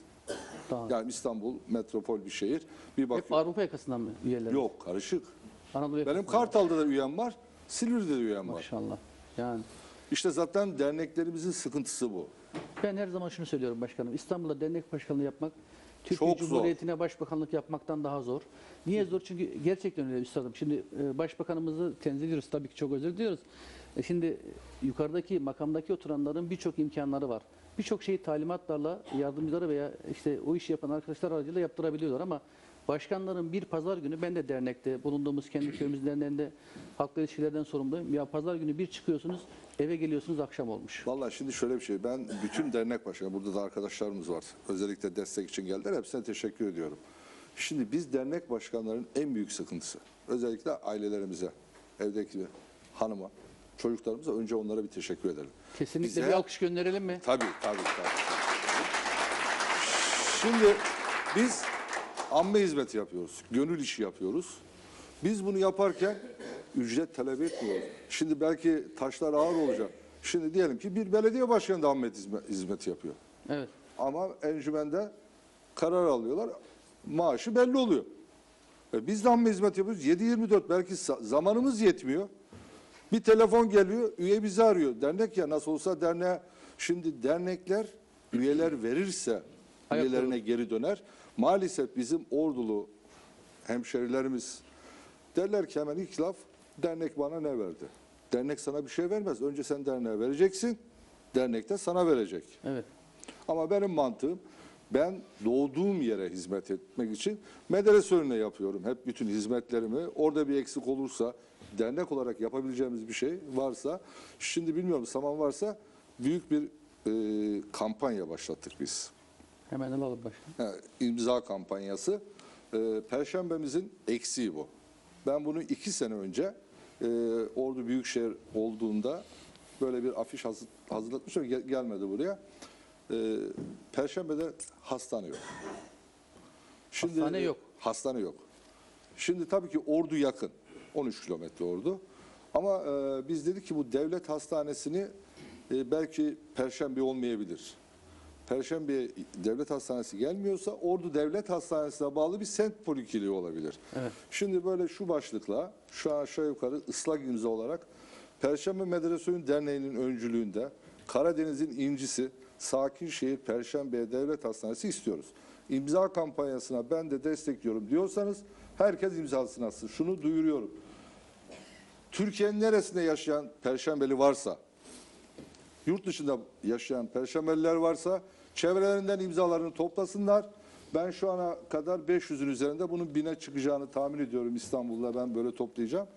Daha. Yani İstanbul metropol bir şehir. Bir Hep bakıyor. Avrupa yakasından mı üyeler? Yok karışık. Anadolu Benim. Kartal'da da üyem var. Silivri'de de üyem var. Maşallah. Yani İşte zaten derneklerimizin sıkıntısı bu. ben her zaman şunu söylüyorum başkanım. İstanbul'da dernek başkanlığı yapmak Türkiye Çok zor. Cumhuriyeti'ne başbakanlık yapmaktan daha zor. Niye zor? Çünkü gerçekten öyle üstadım. Şimdi e, başbakanımızı tenzih ediyoruz. Tabii ki çok özür diliyoruz. E, şimdi yukarıdaki makamdaki oturanların birçok imkanları var. Birçok şeyi talimatlarla yardımcıları veya işte o işi yapan arkadaşlar aracılığıyla yaptırabiliyorlar ama başkanların bir pazar günü ben de dernekte bulunduğumuz kendi köyümüz derneğinde halkla ilişkilerden sorumluyum. Ya pazar günü bir çıkıyorsunuz eve geliyorsunuz akşam olmuş. Vallahi şimdi şöyle bir şey. Ben bütün dernek başkanı, burada da arkadaşlarımız var. Özellikle destek için geldiler. Hepsine teşekkür ediyorum. Şimdi biz dernek başkanlarının en büyük sıkıntısı. Özellikle ailelerimize, evdeki hanıma, çocuklarımıza önce onlara bir teşekkür edelim. Kesinlikle Bize- bir alkış gönderelim mi? Tabii, tabii, tabii. Şimdi biz amme hizmeti yapıyoruz. Gönül işi yapıyoruz. Biz bunu yaparken ücret talep etmiyoruz. Şimdi belki taşlar ağır olacak. Şimdi diyelim ki bir belediye başkanı da amme hizme- hizmeti yapıyor. Evet. Ama encümende karar alıyorlar. Maaşı belli oluyor. E biz de amme hizmet yapıyoruz. 7-24 belki zamanımız yetmiyor. Bir telefon geliyor, üye bizi arıyor. Dernek ya nasıl olsa derneğe, şimdi dernekler üyeler verirse üyelerine geri döner. Maalesef bizim ordulu hemşerilerimiz derler ki hemen ilk laf dernek bana ne verdi? Dernek sana bir şey vermez. Önce sen derneğe vereceksin. Dernek de sana verecek. Evet. Ama benim mantığım ben doğduğum yere hizmet etmek için medrese önüne yapıyorum. Hep bütün hizmetlerimi. Orada bir eksik olursa dernek olarak yapabileceğimiz bir şey varsa şimdi bilmiyorum zaman varsa büyük bir e, kampanya başlattık biz. Hemen alalım başkanım. Ha, imza kampanyası. E, Perşembemizin eksiği bu. Ben bunu iki sene önce e, Ordu Büyükşehir olduğunda böyle bir afiş hazır, hazırlatmışım. Gel- gelmedi buraya. E, Perşembe'de hastane yok. Şimdi, Hastane yok. Hastane yok. Şimdi tabii ki Ordu yakın. 13 kilometre Ordu. Ama e, biz dedik ki bu devlet hastanesini e, belki Perşembe olmayabilir. Perşembe devlet hastanesi gelmiyorsa Ordu Devlet Hastanesi'ne bağlı bir sent polikliniği olabilir. Evet. Şimdi böyle şu başlıkla şu an aşağı yukarı ıslak imza olarak Perşembe Medresöyün Derneği'nin öncülüğünde Karadeniz'in incisi Sakinşehir Perşembe Devlet Hastanesi istiyoruz. İmza kampanyasına ben de destekliyorum diyorsanız herkes imzasını atsın. Şunu duyuruyorum. Türkiye'nin neresinde yaşayan Perşembeli varsa, yurt dışında yaşayan Perşembeliler varsa Çevrelerinden imzalarını toplasınlar. Ben şu ana kadar 500'ün üzerinde bunun 1000'e çıkacağını tahmin ediyorum İstanbul'da ben böyle toplayacağım.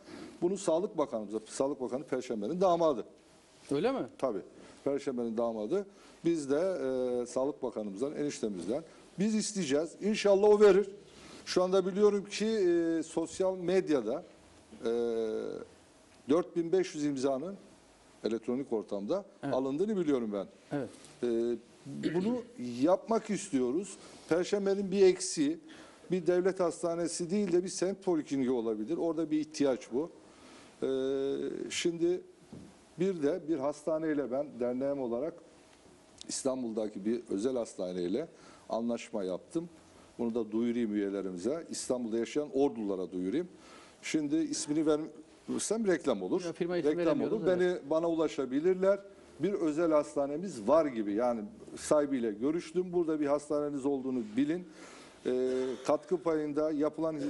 Bunu Sağlık Bakanımıza, Sağlık Bakanı Perşembe'nin damadı. Öyle mi? Tabii. Perşembe'nin damadı. Biz de e, Sağlık Bakanımızdan, eniştemizden biz isteyeceğiz. İnşallah o verir. Şu anda biliyorum ki e, sosyal medyada e, 4500 imzanın elektronik ortamda alındığını biliyorum ben. Evet. E, bunu yapmak istiyoruz. Perşembenin bir eksiği bir devlet hastanesi değil de bir semt polikliniği olabilir. Orada bir ihtiyaç bu. E, şimdi bir de bir hastaneyle ben derneğim olarak İstanbul'daki bir özel hastaneyle anlaşma yaptım. Bunu da duyurayım üyelerimize. İstanbul'da yaşayan ordulara duyurayım. Şimdi ismini verirsem reklam olur. Ya, firma ismi reklam olur. Beni bana ulaşabilirler. Bir özel hastanemiz var gibi. Yani sahibiyle görüştüm. Burada bir hastaneniz olduğunu bilin. Ee, katkı payında yapılan e,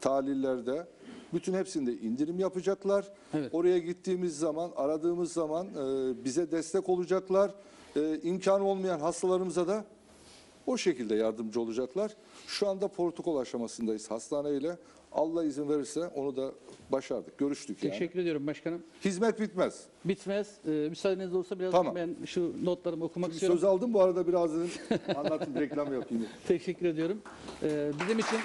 tahlillerde bütün hepsinde indirim yapacaklar. Evet. Oraya gittiğimiz zaman, aradığımız zaman e, bize destek olacaklar. E, imkanı olmayan hastalarımıza da o şekilde yardımcı olacaklar. Şu anda protokol aşamasındayız hastaneyle. Allah izin verirse onu da başardık. Görüştük yani. Teşekkür ediyorum başkanım. Hizmet bitmez. Bitmez. Ee, müsaadeniz olursa biraz Tamam. ben şu notlarımı okumak Bir istiyorum. söz aldım bu arada biraz dedim anlatayım reklam yapayım. Teşekkür ediyorum. Ee, bizim için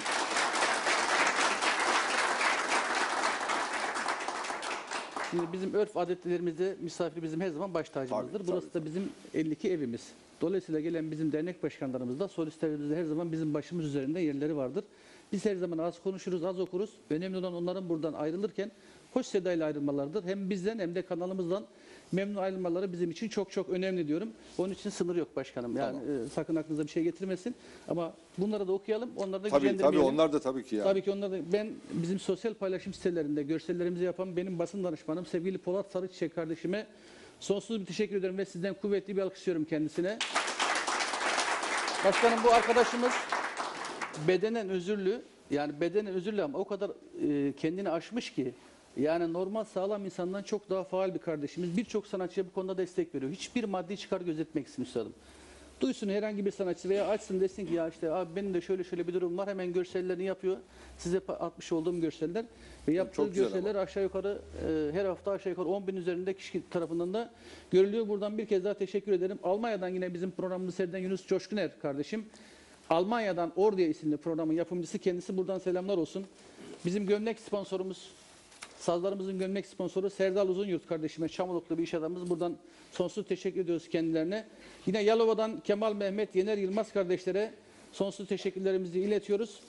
Şimdi bizim örf adetlerimizde misafir bizim her zaman baş tacımızdır. Tabii, Burası da bizim 52 evimiz. Dolayısıyla gelen bizim dernek başkanlarımız da solistlerimizde her zaman bizim başımız üzerinde yerleri vardır. Biz her zaman az konuşuruz, az okuruz. Önemli olan onların buradan ayrılırken hoş sedayla ayrılmalarıdır. Hem bizden hem de kanalımızdan memnun ayrılmaları bizim için çok çok önemli diyorum. Onun için sınır yok başkanım. Yani e, sakın aklınıza bir şey getirmesin. Ama bunları da okuyalım. Onları da Tabii tabii onlar da tabii ki yani. Tabii ki onlar da ben bizim sosyal paylaşım sitelerinde görsellerimizi yapan benim basın danışmanım sevgili Polat Sarıçiçek kardeşime sonsuz bir teşekkür ederim ve sizden kuvvetli bir alkış istiyorum kendisine. Başkanım bu arkadaşımız bedenen özürlü yani bedenen özürlü ama o kadar e, kendini aşmış ki yani normal sağlam insandan çok daha faal bir kardeşimiz. Birçok sanatçıya bu konuda destek veriyor. Hiçbir maddi çıkar gözetmeksizin üstadım. Duysun herhangi bir sanatçı veya açsın desin ki ya işte abi benim de şöyle şöyle bir durum var hemen görsellerini yapıyor. Size atmış olduğum görseller ve yaptığı Çok görseller aşağı yukarı e, her hafta aşağı yukarı 10 bin üzerinde kişi tarafından da görülüyor. Buradan bir kez daha teşekkür ederim. Almanya'dan yine bizim programımızı seyreden Yunus Coşkuner kardeşim. Almanya'dan Orduya isimli programın yapımcısı kendisi buradan selamlar olsun. Bizim gömlek sponsorumuz Sazlarımızın gömlek sponsoru Serdal Uzunyurt kardeşime, Çamoluklu bir iş adamımız. Buradan sonsuz teşekkür ediyoruz kendilerine. Yine Yalova'dan Kemal Mehmet Yener Yılmaz kardeşlere sonsuz teşekkürlerimizi iletiyoruz.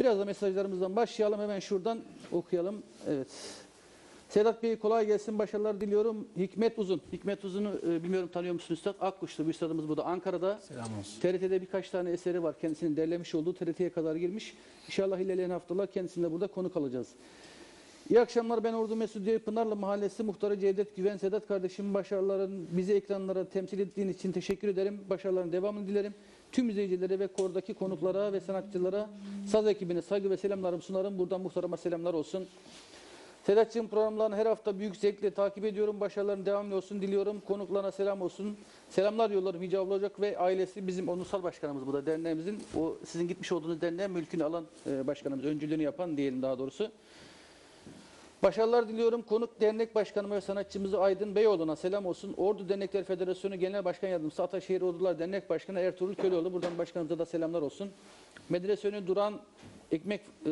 Biraz da mesajlarımızdan başlayalım. Hemen şuradan okuyalım. Evet. Sedat Bey kolay gelsin, başarılar diliyorum. Hikmet Uzun. Hikmet Uzun'u e, bilmiyorum tanıyor musunuz üstad? Akkuşlu bir üstadımız burada Ankara'da. Selam olsun. TRT'de birkaç tane eseri var. Kendisinin derlemiş olduğu TRT'ye kadar girmiş. İnşallah ilerleyen haftalar kendisini de burada konuk alacağız. İyi akşamlar ben Ordu Mesudiye Pınarlı Mahallesi Muhtarı Cevdet Güven Sedat kardeşim başarıların bizi ekranlara temsil ettiğin için teşekkür ederim. Başarıların devamını dilerim. Tüm izleyicilere ve kordaki konuklara ve sanatçılara, saz ekibine saygı ve selamlarımı sunarım. Buradan muhtarıma selamlar olsun. Sedat'cığım programlarını her hafta büyük zevkle takip ediyorum. Başarıların devamlı olsun diliyorum. Konuklarına selam olsun. Selamlar yollarım Hicab olacak ve ailesi bizim onursal başkanımız bu da derneğimizin. O sizin gitmiş olduğunuz derneğin mülkünü alan e, başkanımız, öncülüğünü yapan diyelim daha doğrusu. Başarılar diliyorum. Konuk dernek başkanıma ve sanatçımızı Aydın Beyoğlu'na selam olsun. Ordu Dernekler Federasyonu Genel Başkan Yardımcısı Ataşehir Ordular Dernek Başkanı Ertuğrul Köleoğlu. Buradan başkanımıza da selamlar olsun. Medrese önü Duran Ekmek e,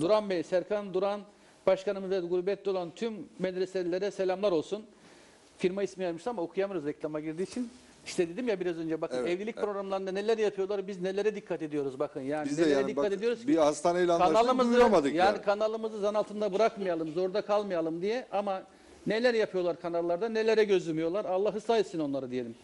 Duran Bey, Serkan Duran Başkanımız ve gurbette olan tüm medreselilere selamlar olsun. Firma ismi vermiştim ama okuyamıyoruz reklama girdiği için. İşte dedim ya biraz önce bakın Evet, evlilik evet. programlarında neler yapıyorlar biz nelere dikkat ediyoruz bakın. Yani Biz de nelere yani dikkat bak, ediyoruz ki bir hastaneyle kanalımızı yani, yani. kanalımızı zan altında bırakmayalım, zorda kalmayalım diye ama neler yapıyorlar kanallarda, nelere göz yumuyorlar. Allah ıslah etsin onları diyelim.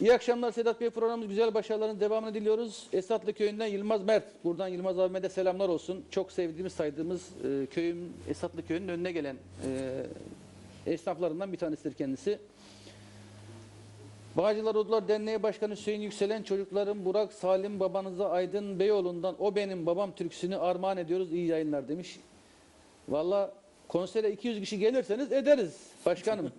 İyi akşamlar Sedat Bey programımız güzel başarıların devamını diliyoruz. Esatlı köyünden Yılmaz Mert. Buradan Yılmaz abime de selamlar olsun. Çok sevdiğimiz, saydığımız e, köyün, Esatlı köyünün önüne gelen e, esnaflarından bir tanesidir kendisi. Bağcılar Odular Derneği Başkanı Hüseyin Yükselen çocuklarım Burak Salim babanıza Aydın Beyoğlu'ndan o benim babam türküsünü armağan ediyoruz. İyi yayınlar demiş. Valla konsere 200 kişi gelirseniz ederiz. Başkanım.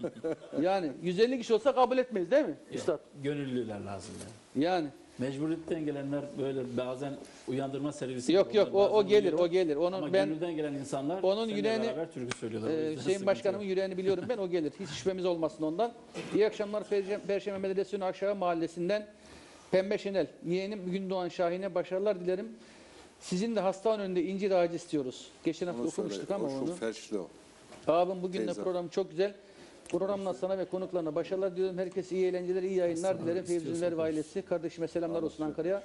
yani 150 kişi olsa kabul etmeyiz değil mi? Üstad. Gönüllüler lazım yani. Yani. Mecburiyetten gelenler böyle bazen uyandırma servisi Yok yok o, o bazen gelir oluyor. o gelir. Onu Ama ben gönülden gelen insanlar onun seninle yüreğini beraber türkü söylüyorlar. O Ee, yüzden Hüseyin Başkanımın yüreğini biliyorum ben o gelir. Hiç şüphemiz olmasın ondan. İyi akşamlar Perşembe, Perşembe Belediyesi'nin Aşağı Mahallesi'nden Pembe Şenel. Yeğenim Gündoğan Şahin'e başarılar dilerim. Sizin de hastane önünde incir ağacı istiyoruz. Geçen hafta Onu söyle. okumuştuk ama onu. felçli o. Abim bugün de Teyze. program çok güzel. Programla sana ve konuklarına başarılar diliyorum. Herkese iyi eğlenceler, iyi yayınlar dilerim. Fevzi Ünver ve ailesi. Kardeşime selamlar olsun Ankara'ya.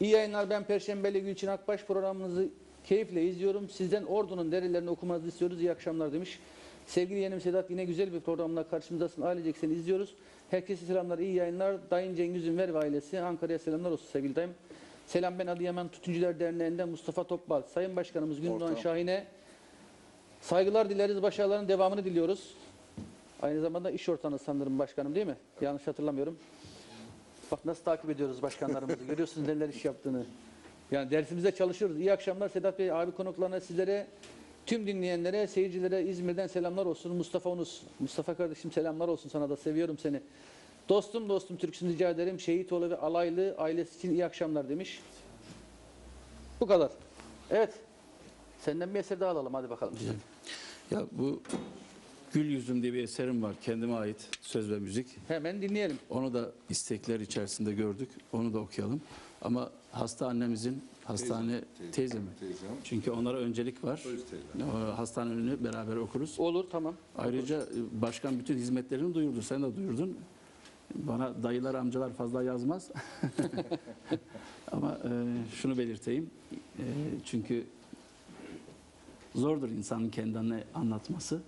İyi yayınlar. Ben Perşembeli Gülçin Akbaş programınızı keyifle izliyorum. Sizden Ordu'nun derilerini okumanızı istiyoruz. İyi akşamlar demiş. Sevgili yeğenim Sedat yine güzel bir programla karşımızdasın. Ailecek seni izliyoruz. Herkese selamlar, iyi yayınlar. Dayın Cengiz Ünver ve ailesi. Ankara'ya selamlar olsun sevgili dayım. Selam ben Adıyaman Tütüncüler Derneği'nden Mustafa Topbal. Sayın Başkanımız Gündoğan Ortağım. Şahin'e saygılar dileriz, başarıların devamını diliyoruz. Aynı zamanda iş ortağınız sanırım başkanım değil mi? Yanlış hatırlamıyorum. Bak nasıl takip ediyoruz başkanlarımızı. Görüyorsunuz neler iş yaptığını. Yani dersimizde çalışıyoruz. İyi akşamlar Sedat Bey, abi konuklarına, sizlere, tüm dinleyenlere, seyircilere İzmir'den selamlar olsun. Mustafa Unus. Mustafa kardeşim selamlar olsun sana da. Seviyorum seni. Dostum dostum Türksün rica ederim. Şehitoğlu ve alaylı ailesi için iyi akşamlar demiş. Bu kadar. Evet. Senden bir eser daha alalım hadi bakalım. Ya bu Gül Yüzüm diye bir eserim var kendime ait söz ve müzik. Hemen dinleyelim. Onu da istekler içerisinde gördük. Onu da okuyalım. Ama hasta annemizin hastane teyze, mi? Teyzem. Çünkü onlara öncelik var. Öz teyze. O hastane önünü beraber okuruz. Olur tamam. Ayrıca e, başkan bütün hizmetlerini duyurdu. Sen de duyurdun. Bana dayılar, amcalar fazla yazmaz. Ama e, şunu belirteyim. E, çünkü zordur insanın kendine anlatması.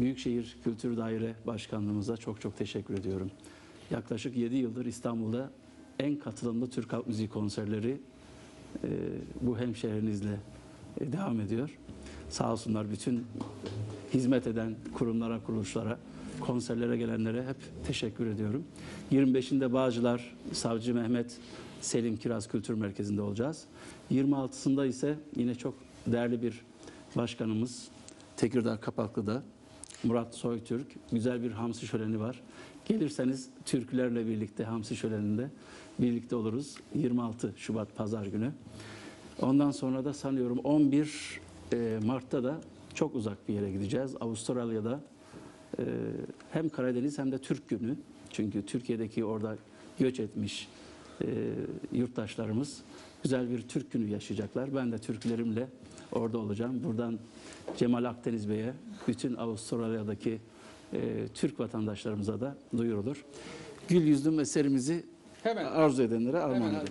Büyükşehir Kültür Daire Başkanlığımıza çok çok teşekkür ediyorum. Yaklaşık 7 yıldır İstanbul'da en katılımlı Türk Halk Müziği konserleri e, bu hemşehrinizle e, devam ediyor. Sağ olsunlar bütün hizmet eden kurumlara, kuruluşlara, konserlere gelenlere hep teşekkür ediyorum. 25'inde Bağcılar, Savcı Mehmet Selim Kiraz Kültür Merkezi'nde olacağız. 26'sında ise yine çok değerli bir başkanımız Tekirdağ Kapaklı'da Murat Soytürk güzel bir hamsi şöleni var. Gelirseniz türkülerle birlikte hamsi şöleninde birlikte oluruz. 26 Şubat Pazar günü. Ondan sonra da sanıyorum 11 e, Mart'ta da çok uzak bir yere gideceğiz. Avustralya'da e, hem Karadeniz hem de Türk günü. Çünkü Türkiye'deki orada göç etmiş e, yurttaşlarımız güzel bir Türk günü yaşayacaklar. Ben de türkülerimle orada olacağım. Buradan Cemal Akdeniz Bey'e, bütün Avustralya'daki e, Türk vatandaşlarımıza da duyurulur. Gül yüzlüm eserimizi Hemen. arzu edenlere armağan Hemen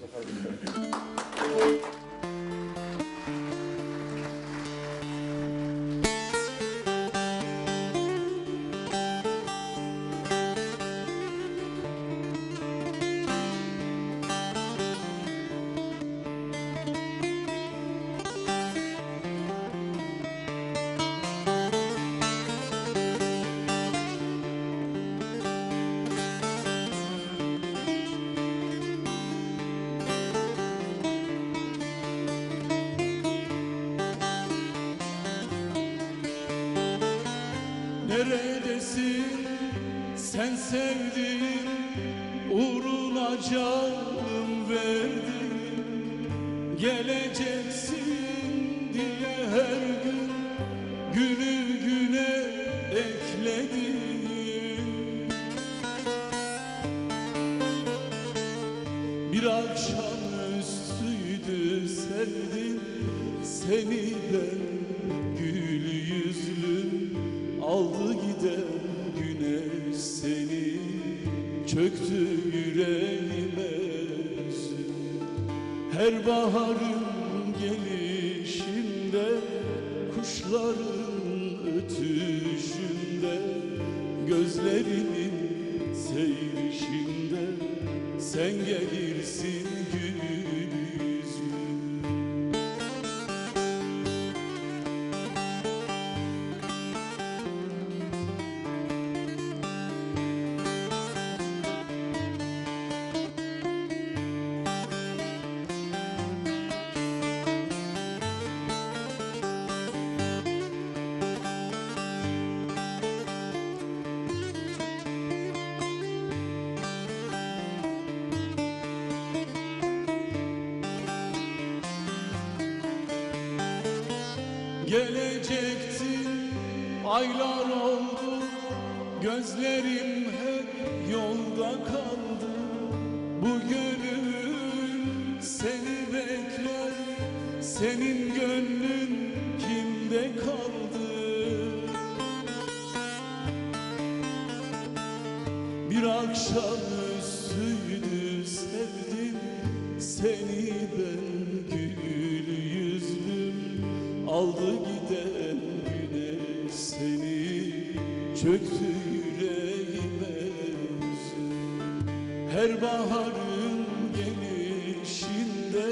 Her baharın gelişinde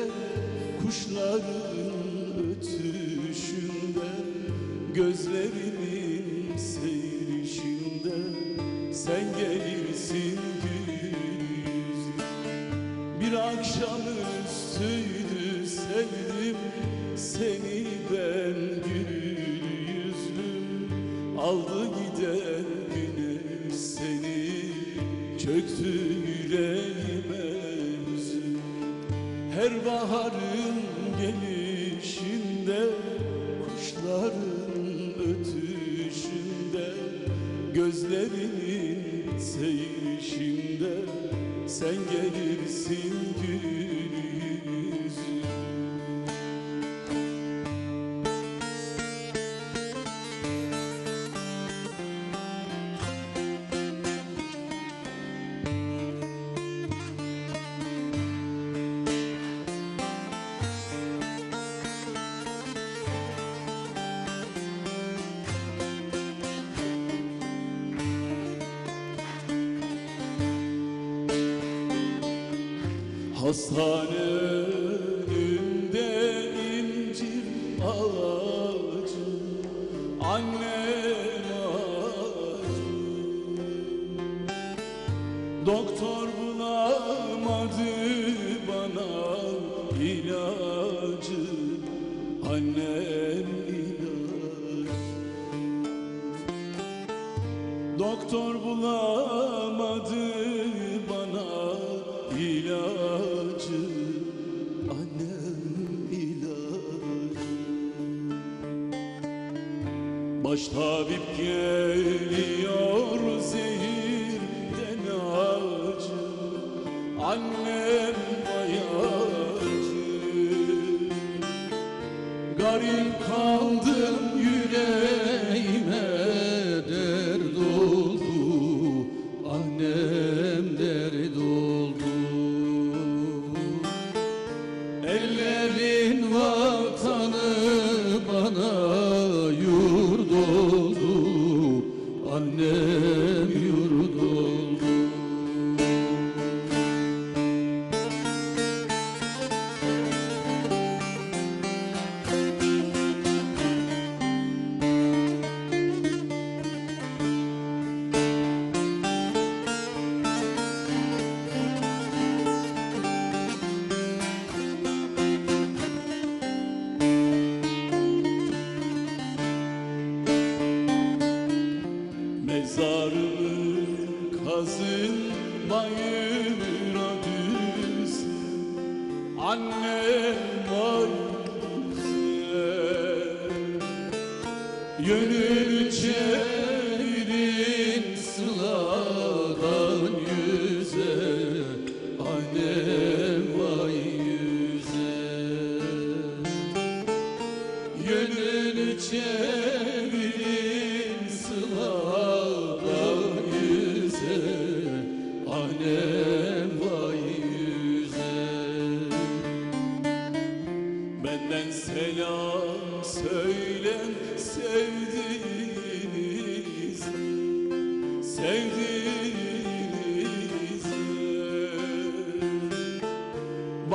Kuşların ötüşünde Gözlerimin seyrişinde Sen gelirsin. hastane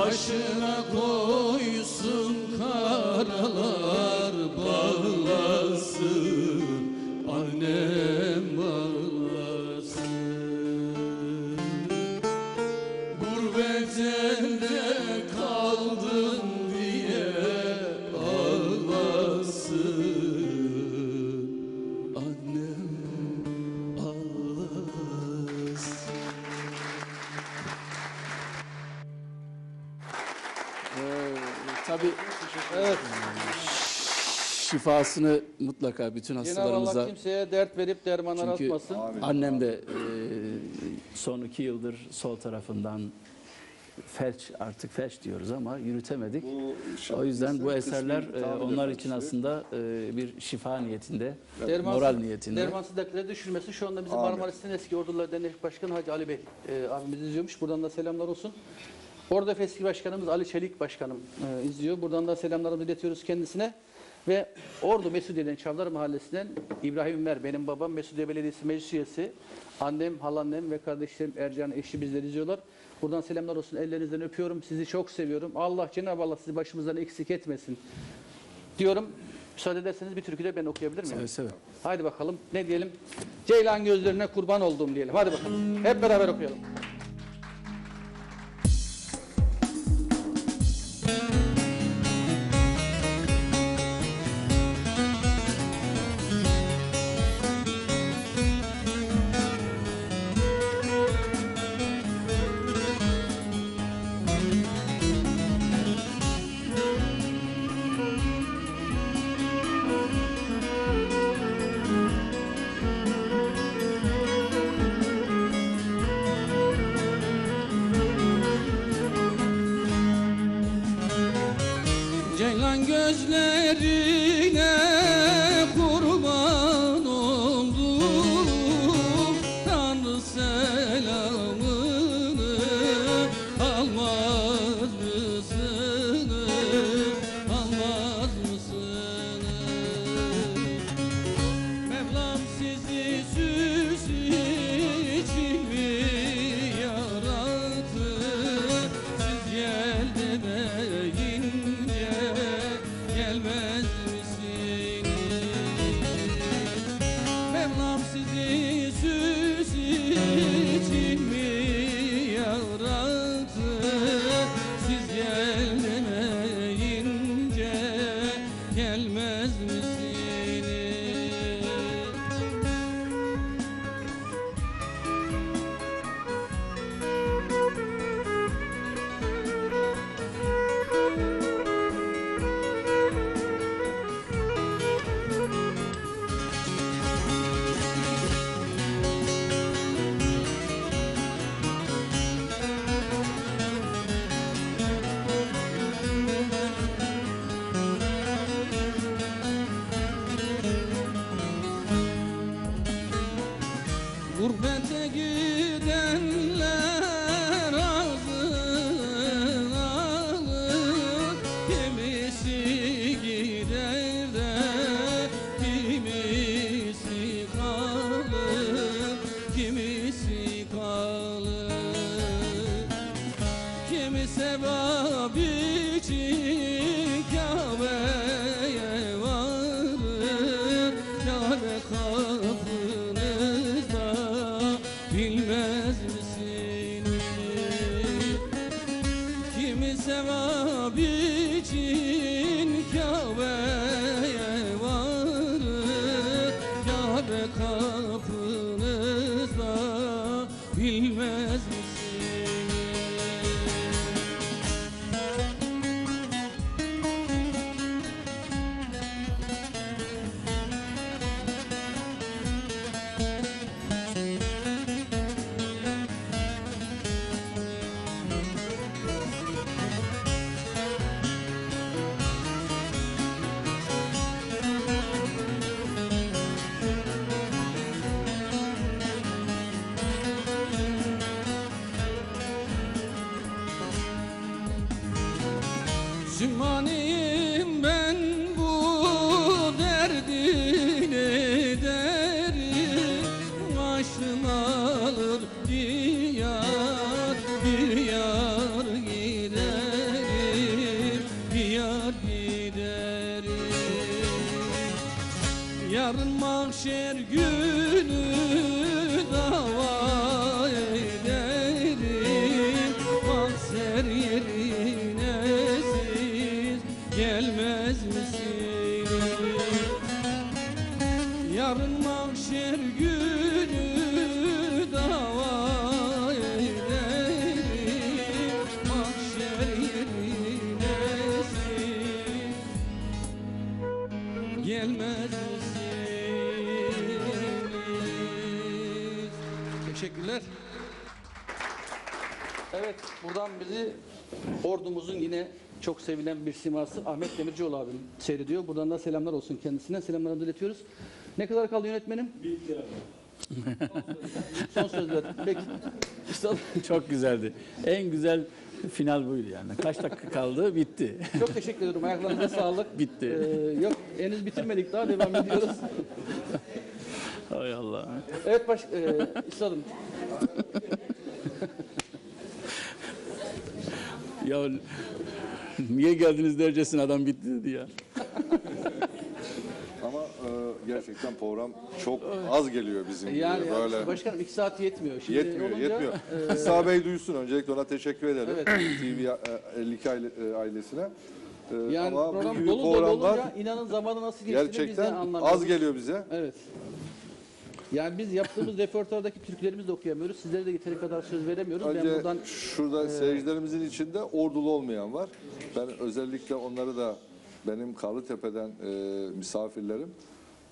başına koy. Şifasını mutlaka bütün Cenab-ı hastalarımıza Allah kimseye dert verip derman Çünkü aratmasın. annem de e, son iki yıldır sol tarafından felç artık felç diyoruz ama yürütemedik. O yüzden bu eserler e, onlar için aslında e, bir şifa niyetinde, Dermansız- moral niyetinde. Dermansızlıkları düşürmesi şu anda bizim Amin. Marmaris'in eski Ordular Dernek Başkanı Hacı Ali Bey e, abimiz izliyormuş. Buradan da selamlar olsun. Orada eski başkanımız Ali Çelik başkanım e, izliyor. Buradan da selamlarımızı iletiyoruz kendisine. Ve Ordu Mesudiye'den Çavdar Mahallesi'nden İbrahim Ümer, benim babam Mesudiye Belediyesi meclis üyesi. Annem, halannem ve kardeşlerim Ercan eşi bizleri izliyorlar. Buradan selamlar olsun. Ellerinizden öpüyorum. Sizi çok seviyorum. Allah Cenab-ı Allah sizi başımızdan eksik etmesin. Diyorum. Müsaade ederseniz bir türkü de ben okuyabilir miyim? Seve seve. Haydi bakalım ne diyelim? Ceylan gözlerine kurban olduğum diyelim. Hadi bakalım. Hep beraber okuyalım. Sevilen bir siması Ahmet Demircioğlu abim seyrediyor. Buradan da selamlar olsun kendisine. Selamlarımızı iletiyoruz. Ne kadar kaldı yönetmenim? Son sözler. Peki. Çok güzeldi. En güzel final buydu yani. Kaç dakika kaldı? Bitti. Çok teşekkür ediyorum. Ayaklarınıza sağlık. Bitti. Ee, yok henüz bitirmedik daha devam ediyoruz. Hay Allah. Evet baş, e, üstadım. Ya niye geldiniz dercesine adam bitti dedi ya. Ama e, gerçekten program çok az geliyor bizim gibi Yani böyle. başkanım iki saat yetmiyor. Şimdi Yetmiyor, olunca, yetmiyor. e, İsa Bey duysun. Öncelikle ona teşekkür edelim. Evet. TV e, 52 aile, e, ailesine. E, yani ama program gibi dolu dolu programlar olunca inanın zamanı nasıl geçtiğini biz de gerçekten anlamıyoruz. az geliyor bize. Evet. Yani biz yaptığımız repertuardaki türkülerimizi de okuyamıyoruz. Sizlere de yeteri kadar söz veremiyoruz. ben Önce buradan şurada seyircilerimizin içinde ordulu olmayan var. Ben özellikle onları da benim Karlıtepe'den e, misafirlerim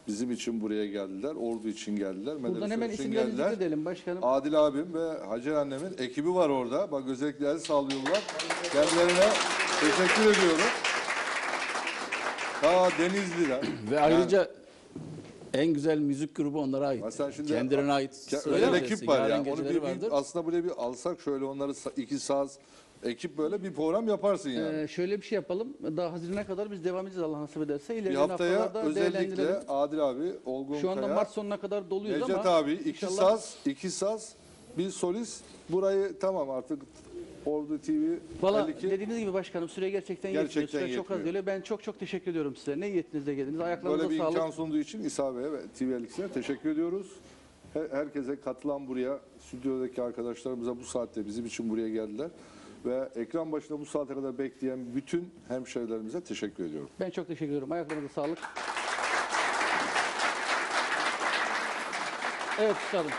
bizim için buraya geldiler. Ordu için geldiler. buradan medrese hemen için isimlerini geldiler. zikredelim başkanım. Adil abim ve Hacer annemin ekibi var orada. Bak özellikle el sallıyorlar. Kendilerine teşekkür ediyorum. Ta Denizli'den. Ve ayrıca en güzel müzik grubu onlara ait. Şimdi Kendilerine ait. Özel gecesi, ekip var yani. Onu bir, bir- aslında buraya bir alsak şöyle onları sa- iki saz ekip böyle bir program yaparsın yani. Ee, şöyle bir şey yapalım. Daha Haziran'a kadar biz devam edeceğiz Allah nasip ederse. bir İlerleyen haftaya haftalarda özellikle değerlendirelim. Adil abi, Olgun Şu anda Kaya, Mart sonuna kadar doluyuz Necdet ama abi, iki inşallah- saz, iki saz, bir solist. Burayı tamam artık Ordu TV Valla 52 dediğiniz gibi başkanım süre gerçekten, Gerçekten yetmiyor. Süre çok az geliyor. Ben çok çok teşekkür ediyorum size. Ne niyetinizle geldiniz. Ayaklarınıza Böyle bir sağlık. imkan sunduğu için İsa Bey'e ve TV 52'sine teşekkür ediyoruz. Her- Herkese katılan buraya, stüdyodaki arkadaşlarımıza bu saatte bizim için buraya geldiler. Ve ekran başında bu saate kadar bekleyen bütün hemşehrilerimize teşekkür ediyorum. Ben çok teşekkür ediyorum. Ayaklarınıza sağlık. Evet üstadım.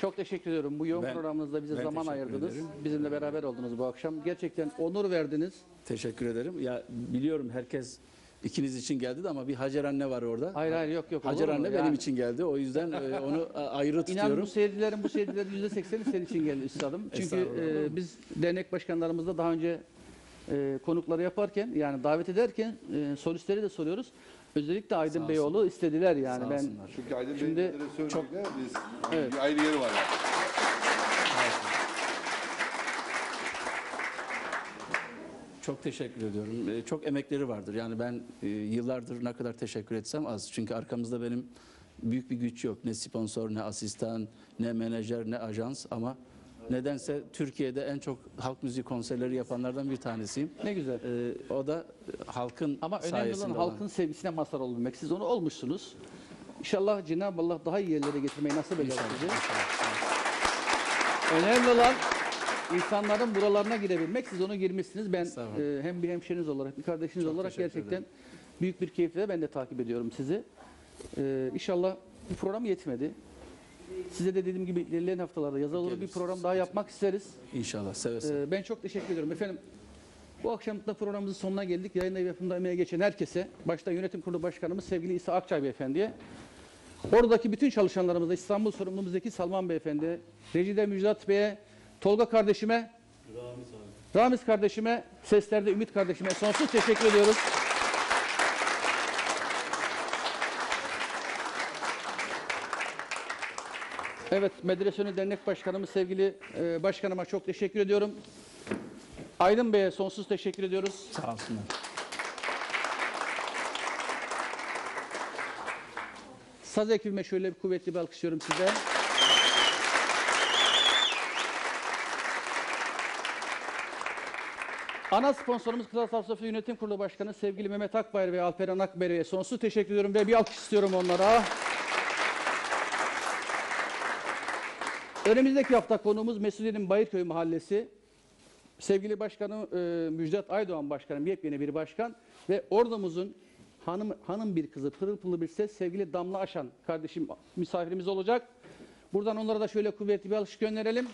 Çok teşekkür ediyorum. Bu yoğun Ben- programınızda bize zaman ayırdınız. ederim. Bizimle beraber oldunuz bu akşam. Gerçekten onur verdiniz. Teşekkür ederim. Ya biliyorum herkes ikiniz için geldi de ama bir Hacer anne var orada. Hayır hayır yok yok. Hacer anne benim Yani için geldi. O yüzden e, onu a- ayrı İnan tutuyorum. bu seyircilerin bu seyircilerin yüzde sekseni senin için geldi üstadım. Çünkü e, biz dernek başkanlarımızla daha önce e, konukları yaparken yani davet ederken e, solistleri de soruyoruz. Özellikle Aydın Sağ Beyoğlu istediler yani. Sağ ben olsunlar. Çünkü Aydın Şimdi Bey'in çok çok- biz Evet. bir ayrı yeri var yani. Çok teşekkür ediyorum. E, Çok emekleri vardır. Yani ben e, yıllardır ne kadar teşekkür etsem az. Çünkü arkamızda benim büyük bir güç yok. Ne sponsor, ne asistan, ne menajer, ne ajans ama nedense Türkiye'de en çok halk müziği konserleri yapanlardan bir tanesiyim. ne güzel. E, o da halkın Ama önemli sayesinde olan halkın sevgisine mazhar olabilmek. Siz onu olmuşsunuz. İnşallah Cenab-ı Allah daha iyi yerlere getirmeyi nasip eder. Önemli olan insanların buralarına girebilmek. Siz onu girmişsiniz. Ben e, hem bir hemşeriniz olarak, bir kardeşiniz Çok olarak teşekkür gerçekten ederim. büyük bir keyifle ben de takip ediyorum sizi. E, inşallah bu program yetmedi. Size de dediğim gibi ilerleyen haftalarda yazılı bir Geliriz. program daha yapmak isteriz. İnşallah seve seve. Ee, ben çok teşekkür ediyorum. Efendim bu akşam da programımızın sonuna geldik. Yayında ve yapımda emeğe geçen herkese, başta yönetim kurulu başkanımız sevgili İsa Akçay Beyefendi'ye, oradaki bütün çalışanlarımıza, İstanbul sorumlumuzdaki Salman Beyefendi, Recide Müjdat Bey'e, Tolga kardeşime, Ramiz kardeşime, seslerde Ümit kardeşime sonsuz teşekkür ediyoruz. Evet, Medrese Önü Dernek Başkanımız sevgili e, başkanıma çok teşekkür ediyorum. Aydın Bey'e sonsuz teşekkür ediyoruz. Sağ olsunlar. Saz ekibime şöyle bir kuvvetli bir alkışlıyorum size. Ana sponsorumuz Kısa Safsafı Yönetim Kurulu Başkanı sevgili Mehmet Akbayır ve Alperen Akbayır'a sonsuz teşekkür ediyorum ve bir alkış istiyorum onlara. Önümüzdeki hafta konuğumuz Mesudiye'nin Bayırköy Mahallesi. Sevgili Başkanım e, Müjdat Aydoğan Başkanım, yepyeni bir başkan ve ordumuzun hanım, hanım bir kızı, pırıl pırıl bir ses sevgili Damla Aşan kardeşim misafirimiz olacak. Buradan onlara da şöyle kuvvetli bir alış gönderelim.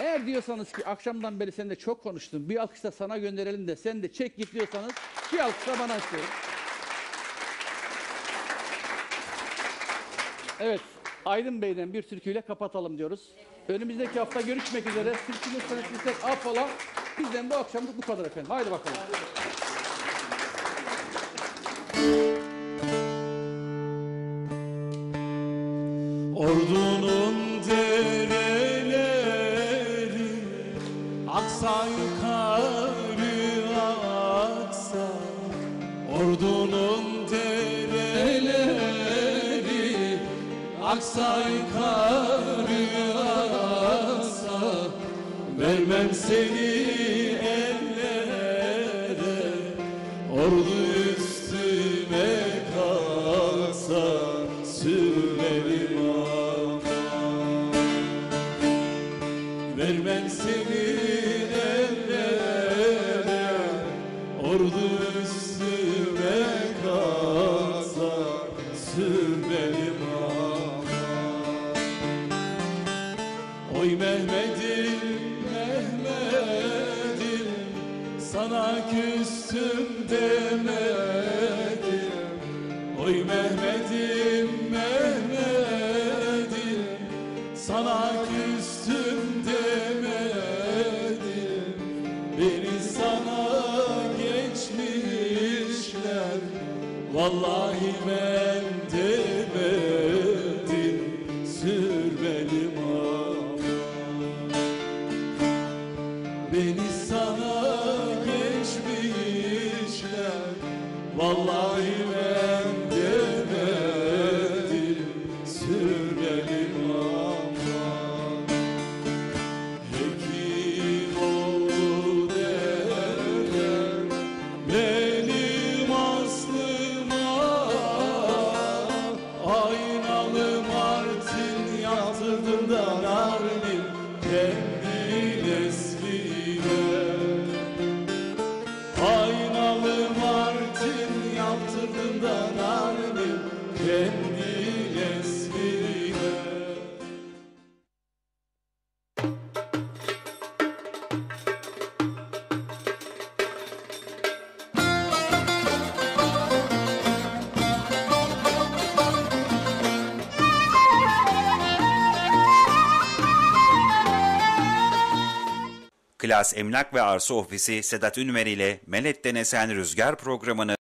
Eğer diyorsanız ki akşamdan beri sen de çok konuştun, bir alkış da sana gönderelim de sen de çek git diyorsanız bir alkış da bana istiyorum. Evet. Aydın Bey'den bir türküyle kapatalım diyoruz. Önümüzdeki hafta görüşmek üzere. Türkünün sanatçısı Afala. Bizden bu akşamlık bu kadar efendim. Haydi bakalım. Haydi. Miras Emlak ve Arsa Ofisi Sedat Ünver ile Melet'ten Esen Rüzgar programını